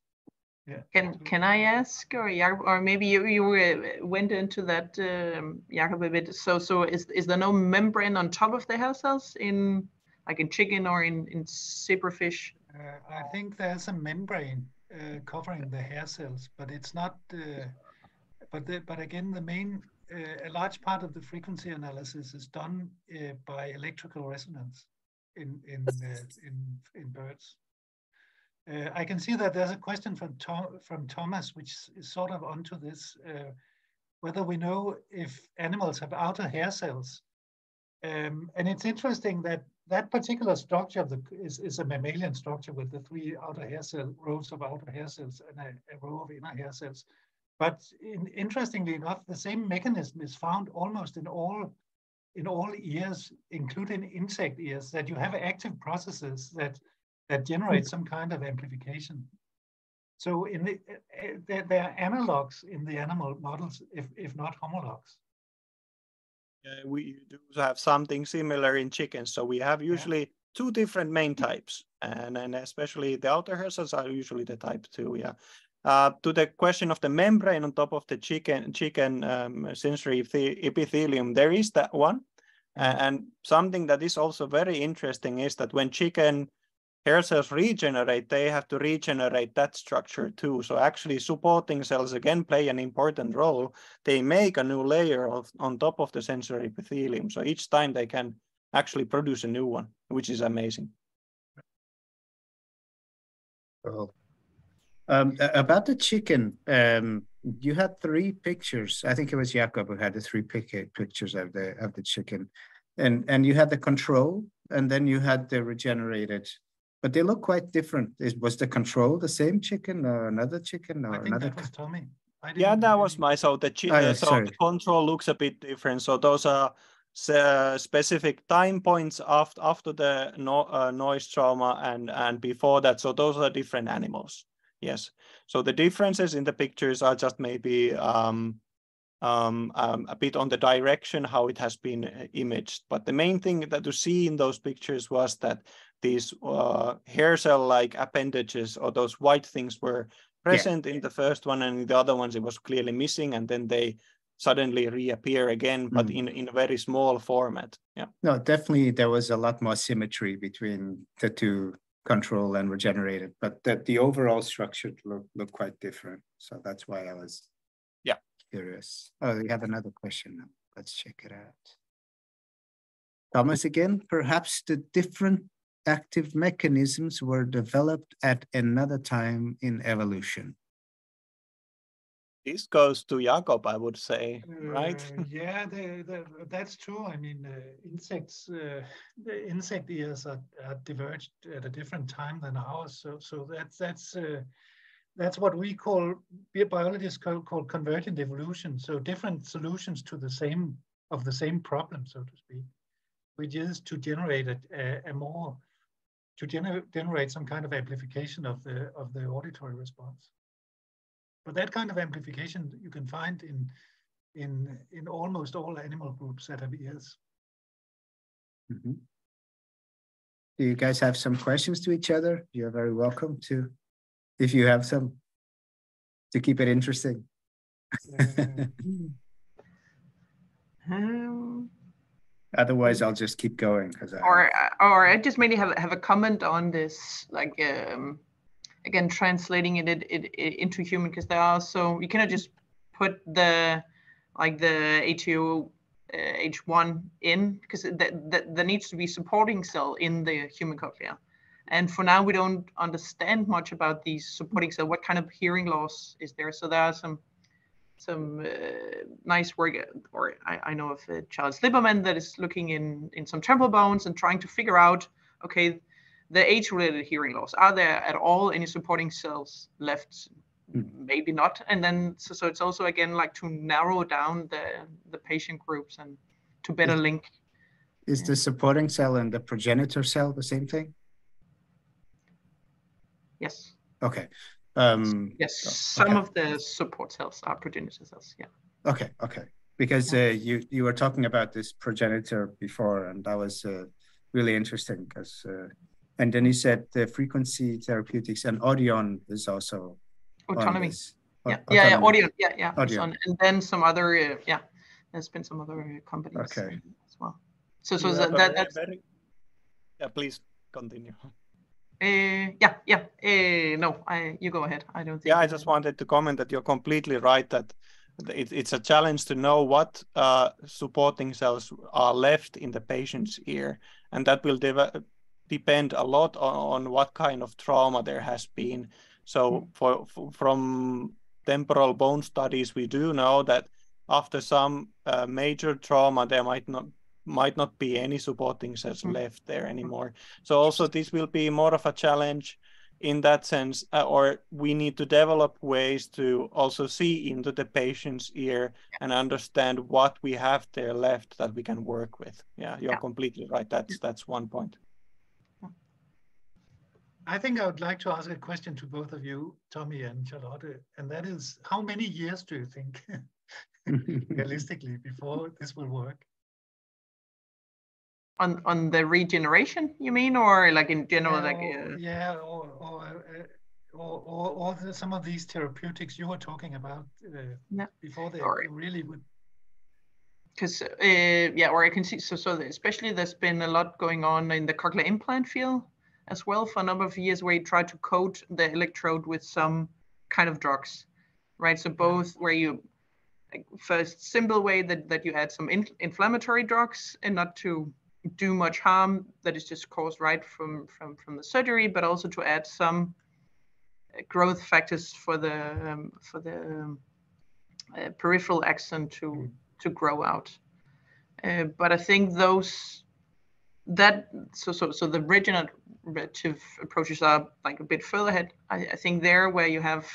Yeah. Can can I ask, or or maybe you you uh, went into that, um, Jakob, a bit. So so is is there no membrane on top of the hair cells in like in chicken or in in zebrafish? Uh, I think there's a membrane covering the hair cells, but it's not. Uh, but the, but again, the main uh, a large part of the frequency analysis is done uh, by electrical resonance in in uh, in in birds. Uh, I can see that there's a question from Tom, from Thomas, which is sort of onto this, uh, whether we know if animals have outer hair cells. Um, and it's interesting that that particular structure of the is, is a mammalian structure with the three outer hair cell rows of outer hair cells and a, a row of inner hair cells. But in, interestingly enough, the same mechanism is found almost in all in all ears, including insect ears, that you have active processes that that generate some kind of amplification. So in the uh, there, there are analogs in the animal models, if if not homologs. Yeah, we do have something similar in chickens. So we have usually yeah. two different main types, and and especially the outer hairs are usually the type two. Yeah, uh, to the question of the membrane on top of the chicken chicken um, sensory epithelium, there is that one. And something that is also very interesting is that when chicken hair cells regenerate, they have to regenerate that structure too. So actually supporting cells again play an important role. They make a new layer of, on top of the sensory epithelium. So each time they can actually produce a new one, which is amazing. Oh, um, about the chicken, um, you had three pictures. I think it was Jakob who had the three pictures of the of the chicken, and and you had the control, and then you had the regenerated, but they look quite different. Is was the control the same chicken or another chicken or I think another? That was Tommy. Yeah, that was my so the oh, yeah, so sorry. the control looks a bit different. So those are uh, specific time points after after the no, uh, noise trauma and and before that. So those are different animals. Yes. So the differences in the pictures are just maybe um, um, um, a bit on the direction how it has been uh, imaged. But the main thing that to see in those pictures was that these uh, hair cell-like appendages or those white things were present yeah. in the first one and in the other ones it was clearly missing and then they suddenly reappear again but mm. in in a very small format. Yeah. No definitely there was a lot more symmetry between the two control and regenerated but that the overall structure looked look quite different. So that's why i was yeah. curious. Oh we have another question now. Let's check it out. Thomas again perhaps the different active mechanisms were developed at another time in evolution this goes to Jakob, I would say, right? Uh, yeah, the, the, that's true. I mean, uh, insects, uh, the insect ears are, are, diverged at a different time than ours. So, so that's that's uh, that's what we call biologists call, call convergent evolution. So different solutions to the same of the same problem, so to speak, which is to generate a, a more to gener generate some kind of amplification of the of the auditory response. But that kind of amplification you can find in, in, in almost all animal groups that have ears. Mm -hmm. Do you guys have some questions to each other? You're very welcome to, if you have some, to keep it interesting. um, Otherwise, I'll just keep going because. Or, or I just maybe have have a comment on this, like um, again translating it, it, it, into human because there are so you cannot just put the like the ATO uh, H1 in because that there needs to be supporting cell in the human cochlea. And for now, we don't understand much about these supporting cell. What kind of hearing loss is there? So there are some some uh, nice work, or I, I know of uh, Charles Liberman that is looking in in some temple bones and trying to figure out, okay, the age-related hearing loss. Are there at all any supporting cells left? Mm. Maybe not. And then so, so it's also again like to narrow down the the patient groups and to better is, link. Is the supporting cell and the progenitor cell the same thing? Yes. Okay. Um, yes, some okay. of the support cells are progenitor cells. Yeah. Okay. Okay. Because uh, you you were talking about this progenitor before, and that was uh, really interesting because uh, and then you said the frequency therapeutics and Audion is also Otonomy. Yeah, yeah, yeah, Audion, yeah, yeah. Audion. and then some other, uh, yeah, there's been some other companies okay. as well. So, so yeah, that, that's. Very, yeah, please continue. Uh, yeah, yeah. Uh, no, I you go ahead. I don't think. Yeah, I just wanted to comment that you're completely right that it, it's a challenge to know what uh, supporting cells are left in the patient's ear, and that will develop depend a lot on, on what kind of trauma there has been. So hmm. for, for, from temporal bone studies, we do know that after some uh, major trauma, there might not might not be any supporting cells mm. left there anymore. So also this will be more of a challenge in that sense, uh, or we need to develop ways to also see into the patient's ear and understand what we have there left that we can work with. Yeah, you're yeah. completely right. That's that's one point. I think I would like to ask a question to both of you, Tommy and Charlotte, and that is, how many years do you think, realistically, before this will work? On on the regeneration, you mean, or like in general, yeah, like or, uh... yeah, or or, uh, or or, or the, some of these therapeutics you were talking about uh, yeah. before they or, really would because uh, yeah, or I can see so so especially there's been a lot going on in the cochlear implant field as well for a number of years where you try to coat the electrode with some kind of drugs, right? So both where you like, first simple way that, that you add some in, inflammatory drugs and not to do much harm that is just caused right from, from, from the surgery, but also to add some uh, growth factors for the um, for the um, uh, peripheral axon to mm. to grow out. Uh, but I think those that so so so the regenerative approaches are like a bit further ahead. I, I think there where you have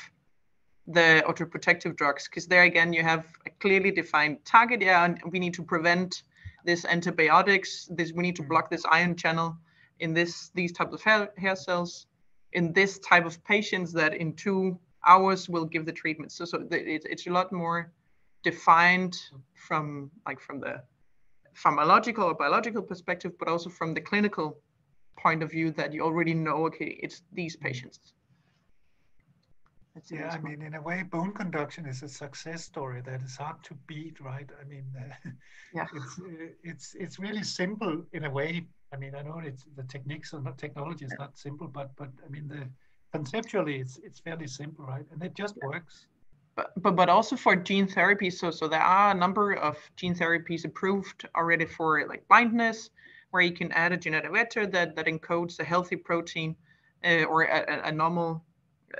the otoprotective drugs, because there again you have a clearly defined target. Yeah, and we need to prevent this antibiotics. This we need to mm. block this ion channel in this these types of hair, hair cells in this type of patients that in two hours will give the treatment. So so it, it's a lot more defined from like from the pharmacological or biological perspective, but also from the clinical point of view that you already know, okay, it's these mm. patients. Yeah, I mean, in a way, bone conduction is a success story that is hard to beat, right? I mean, uh, yeah, it's uh, it's it's really simple in a way. I mean, I know it's the techniques and the technology is not simple, but but I mean, the conceptually, it's it's fairly simple, right? And it just yeah. works. But, but but also for gene therapy, so so there are a number of gene therapies approved already for like blindness, where you can add a genetic vector that that encodes a healthy protein uh, or a, a normal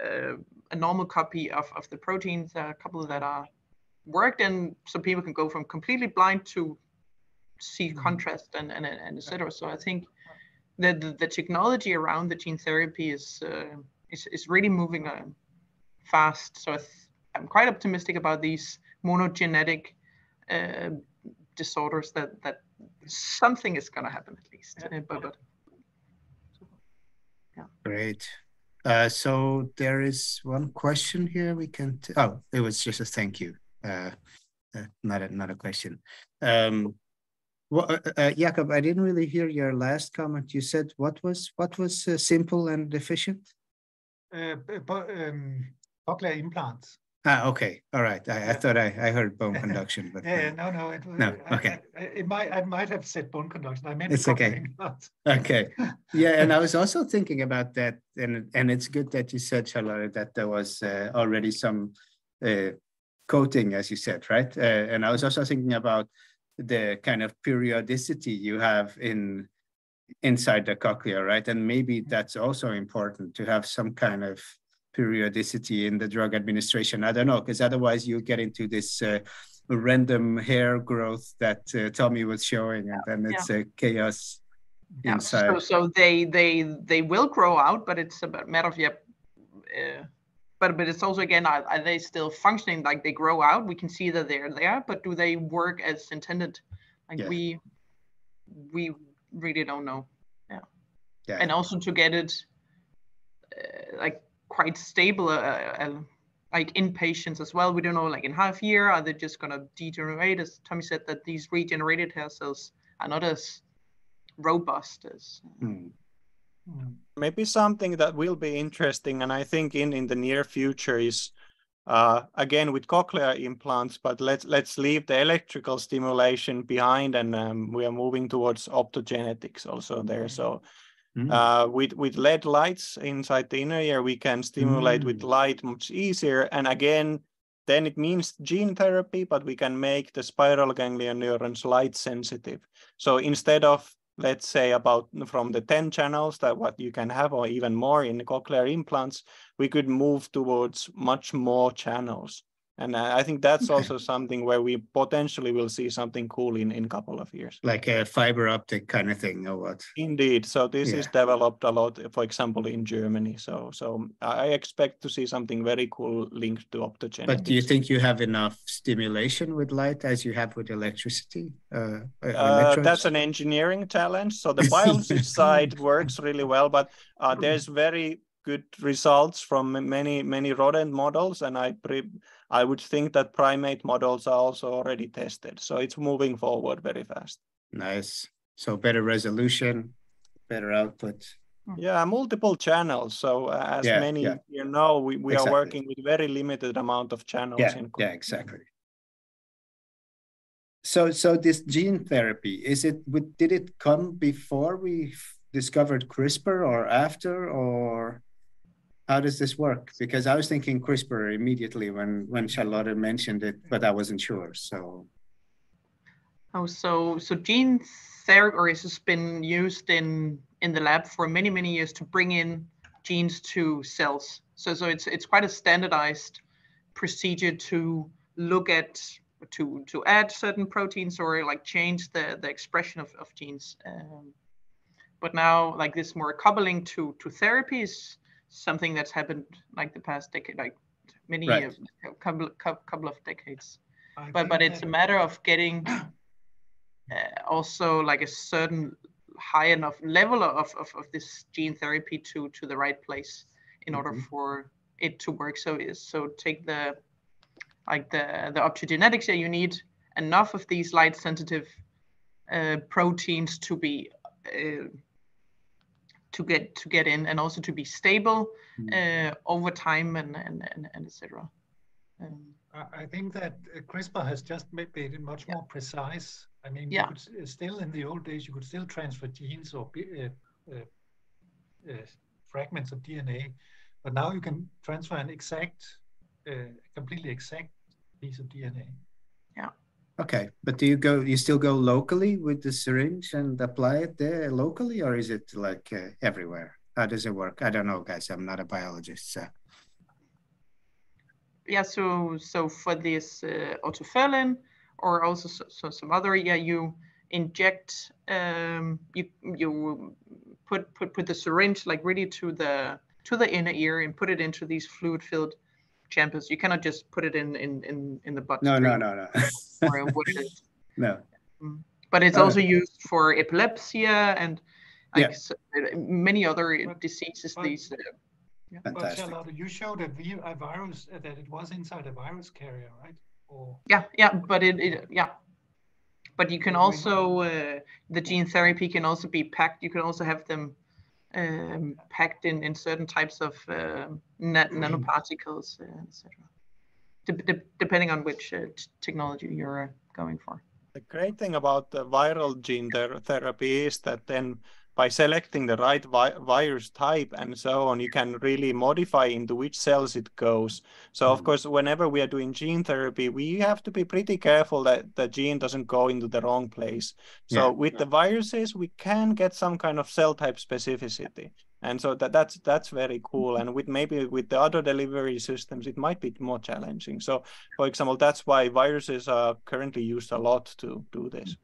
uh, a normal copy of, of the proteins, a couple that are worked, and so people can go from completely blind to see mm-hmm. contrast and, and, and etc. So I think that the, the, technology around the gene therapy is uh, is, is really moving uh, fast. So I am quite optimistic about these monogenetic uh, disorders that that something is going to happen at least. Yeah. Uh, but, but yeah. Great. Uh, so there is one question here we can, oh, it was just a thank you, uh, uh, not, a, not a question. Um, well, uh, uh, Jakob, I didn't really hear your last comment. You said what was what was simple and efficient? Uh, Um, cochlear implants. Ah, okay. All right. I, I thought I, I heard bone conduction, but yeah, no, no, it, no. Okay. I, it might I might have said bone conduction. I meant it's okay. okay. Yeah, and I was also thinking about that, and and it's good that you said, Charlotte, that there was uh, already some uh, coating, as you said, right? Uh, and I was also thinking about the kind of periodicity you have in inside the cochlea, right? And maybe that's also important to have some kind of periodicity in the drug administration. I don't know, because otherwise you get into this uh, random hair growth that uh, Tommy was showing, and then it's yeah. a chaos yeah. inside. So, so they they they will grow out, but it's a matter of yeah. Uh, but but it's also again, are, are, they still functioning like they grow out? We can see that they're there, but do they work as intended? Like yeah. we we really don't know. Yeah. Yeah. And also to get it uh, like quite stable, uh, uh, like in patients as well. We don't know, like in half year, are they just going to degenerate? As Tommy said, that these regenerated hair cells are not as robust as. Mm. Maybe something that will be interesting, and I think in in the near future is. Uh, again with cochlear implants, but let's let's leave the electrical stimulation behind, and um, we are moving towards optogenetics also there. So Mm. Uh, with with LED lights inside the inner ear, we can stimulate mm. with light much easier. And again, then it means gene therapy, but we can make the spiral ganglion neurons light sensitive. So instead of let's say about from the 10 channels that what you can have or even more in cochlear implants, we could move towards much more channels. And I think that's also something where we potentially will see something cool in in a couple of years. Like a fiber optic kind of thing, or what? Indeed. So this yeah. is developed a lot, for example, in Germany. So so I expect to see something very cool linked to optogenetics. But do you think you have enough stimulation with light as you have with electricity? Uh, uh, that's an engineering challenge. So the biology side works really well, but uh, there's very good results from many many rodent models, and I pre- I would think that primate models are also already tested. So it's moving forward very fast. Nice. So better resolution, better output. Yeah, multiple channels. So uh, as yeah, many yeah. you know, we, we exactly. are working with very limited amount of channels. Yeah, in yeah, exactly. So, so this gene therapy is it? Did it come before we discovered CRISPR or after, or how does this work? Because I was thinking CRISPR immediately when when Charlotte mentioned it, but I wasn't sure. So. Oh, so so gene therapy has been used in in the lab for many many years to bring in genes to cells. So so it's it's quite a standardized procedure to look at to to add certain proteins or like change the the expression of, of genes. Um, but now like this more coupling to to therapies something that's happened like the past decade, like many right. years, couple couple of decades. I but but it's a matter of getting uh, also like a certain high enough level of, of, of this gene therapy to to the right place in mm-hmm. order for it to work. So is so take the like the the optogenetics here. You need enough of these light sensitive uh, proteins to be uh, to get to get in and also to be stable mm. over time and and and, and etc. Um, I think that CRISPR has just made it much yeah. more precise. I mean, yeah. Could, still in the old days, you could still transfer genes or uh, uh, uh, fragments of DNA, but now you can transfer an exact, uh, completely exact piece of DNA. Okay, but do you go? You still go locally with the syringe and apply it there locally, or is it like uh, everywhere? How does it work? I don't know, guys. I'm not a biologist. So yeah, so so for this uh, or also so, so, some other, yeah, you inject, um, you you put put put the syringe like really to the to the inner ear and put it into these fluid-filled chambers. You cannot just put it in in in, in the butt. No, no, no, no. no. Mm. But it's also used for epilepsy and like yeah. so, many other diseases. These uh, yeah. But Charlotte, you showed a, a virus uh, that it was inside a virus carrier, right? Or yeah, yeah, but it, it yeah, but you can also uh, the gene therapy can also be packed. You can also have them um, packed in in certain types of uh, nanoparticles, uh, etc. De de depending on which uh, technology you're uh, going for. The great thing about the viral gene therapy is that then by selecting the right vi virus type and so on, you can really modify into which cells it goes. So, of mm-hmm. course, whenever we are doing gene therapy, we have to be pretty careful that the gene doesn't go into the wrong place. So, yeah. with the viruses, we can get some kind of cell type specificity. And so that, that's that's very cool. Mm-hmm. And with maybe with the other delivery systems, it might be more challenging. So, for example, that's why viruses are currently used a lot to do this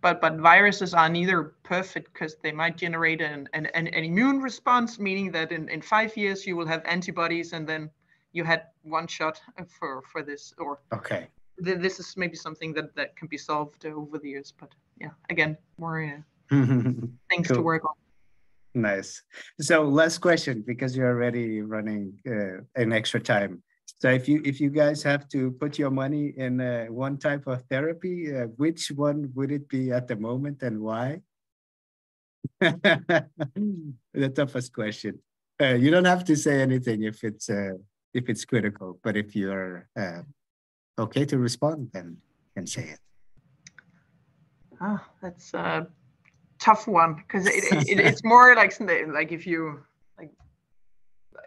but but viruses are neither perfect because they might generate an, an, an, immune response, meaning that in, in five years you will have antibodies and then you had one shot for for this or okay. th- this is maybe something that that can be solved over the years but yeah again more uh, things cool. to work on. Nice. So last question because you're already running uh, an extra time so if you if you guys have to put your money in uh, one type of therapy, uh, which one would it be at the moment and why? the toughest question. Uh, you don't have to say anything if it's uh, if it's critical, but if you're uh, okay to respond, then can say it. Ah, that's a tough one because it, it, it's more like like if you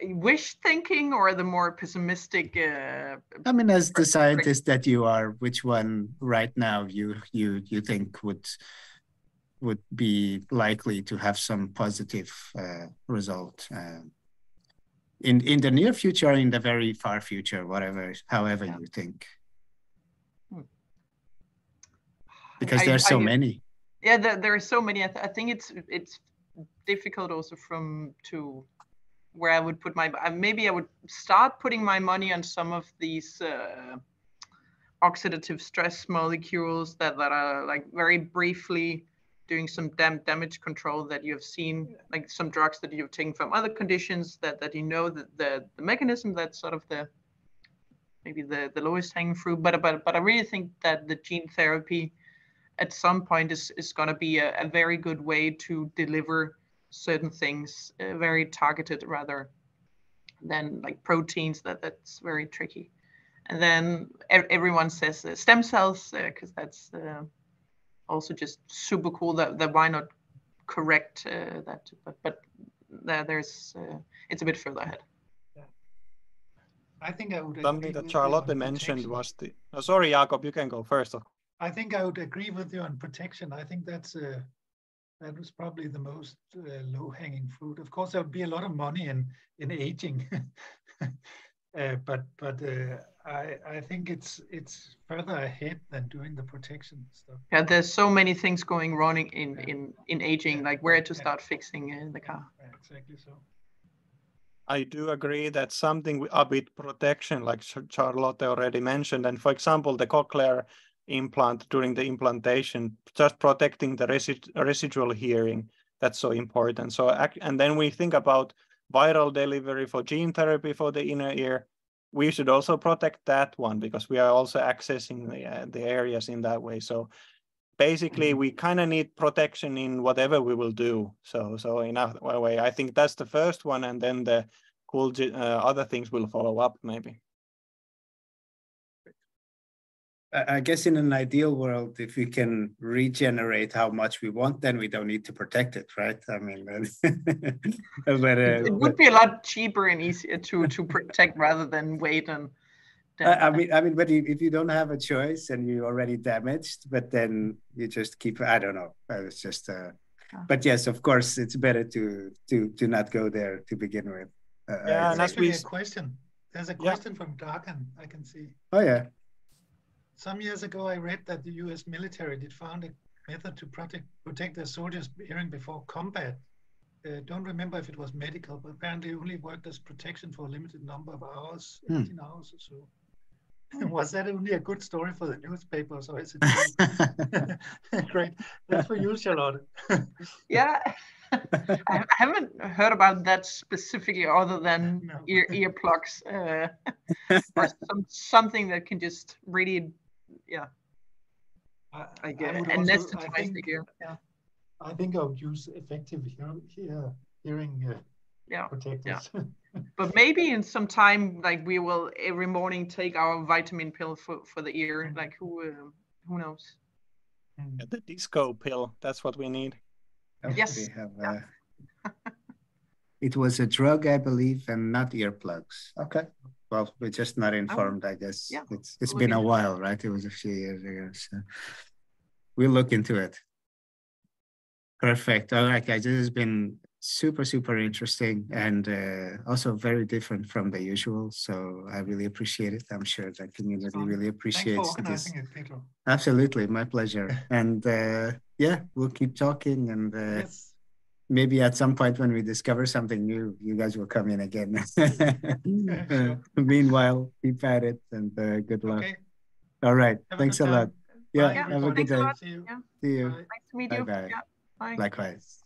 wish thinking or the more pessimistic uh, i mean as the scientist that you are which one right now you you you think would would be likely to have some positive uh, result uh, in in the near future or in the very far future whatever however yeah. you think hmm. there are so I, many yeah there, there are so many I, th- I think it's it's difficult also from to where I would put my maybe I would start putting my money on some of these uh, oxidative stress molecules that that are like very briefly doing some dam- damage control that you have seen like some drugs that you've taken from other conditions that that you know that the the mechanism that's sort of the maybe the the lowest hanging fruit. But but but I really think that the gene therapy at some point is is going to be a, a very good way to deliver certain things uh, very targeted rather than like proteins that that's very tricky and then everyone says uh, stem cells because uh, that's uh, also just super cool that, that why not correct uh, that but but there, there's uh, it's a bit further ahead I think I would something that Charlotte mentioned was the. Oh, sorry, Jakob, you can go first. I think I would agree with you on protection. I think that's a that was probably the most uh, low-hanging fruit. Of course, there would be a lot of money in in aging, uh, but but uh, I I think it's it's further ahead than doing the protection stuff. Yeah, there's so many things going wrong in yeah. in in aging, yeah. like where to start yeah. fixing the car. exactly so. I do agree that something a bit protection, like Charlotte already mentioned, and for example, the cochlear implant during the implantation, just protecting the resi residual hearing. That's so important. So, and then we think about viral delivery for gene therapy for the inner ear. We should also protect that one because we are also accessing the, uh, the areas in that way. So basically Mm-hmm. we kind of need protection in whatever we will do. So so in a way, I think that's the first one, and then the cool uh, other things will follow up maybe. I I guess in an ideal world, if we can regenerate how much we want, then we don't need to protect it, right? I mean, but, uh, It, it would be a lot cheaper and easier to to protect rather than wait and. I, I mean, I mean, but if, if you don't have a choice and you're already damaged, but then you just keep, I don't know. I was just, uh, Yeah. but yes, of course, it's better to to to not go there to begin with. Uh, I Yeah, and There's agree. as we actually a s- question. There's a Yeah. question from Darkan, I can see. oh yeah, Some years ago, I read that the US military did found a method to protect, protect their soldiers' hearing before combat. Uh, don't remember if it was medical, but apparently only worked as protection for a limited number of hours, Hmm. 18 hours or so. was that only a good story for the newspapers or is it great? That's for you, Charlotte. Yeah. I I haven't heard about that specifically other than No. ear earplugs uh, or some, something that can just really yeah I, like I uh, would also- I anesthetize the think- ear. Yeah. I think I would use effective hear, hear, hearing uh, Yeah. protectors. But maybe in some time, like we will every morning take our vitamin pill for, for the ear. Like who uh, who knows? Mm. Yeah, the disco pill. That's what we need. Oh, Yes, we have, yeah. uh, it was a drug, I believe, and not earplugs. Okay. Well, we're just not informed, I guess. yeah, It's it's we'll been a while, right? It was a few years ago. So we'll look into it. Perfect. All right, guys. This has been super, super interesting and uh, also very different from the usual. So I really appreciate it. I'm sure the community fun. really appreciates this. it. Absolutely, my pleasure. and uh, yeah, we'll keep talking and uh, Yes. Maybe at some point when we discover something new, you guys will come in again. sure. meanwhile, keep at it and uh, good luck. Okay. All right. Have Thanks a good lot. Yeah, Yeah, have a good thanks a day. See you. Yeah. See you. Bye. Nice to meet you. Bye-bye. Yeah. Bye. Likewise.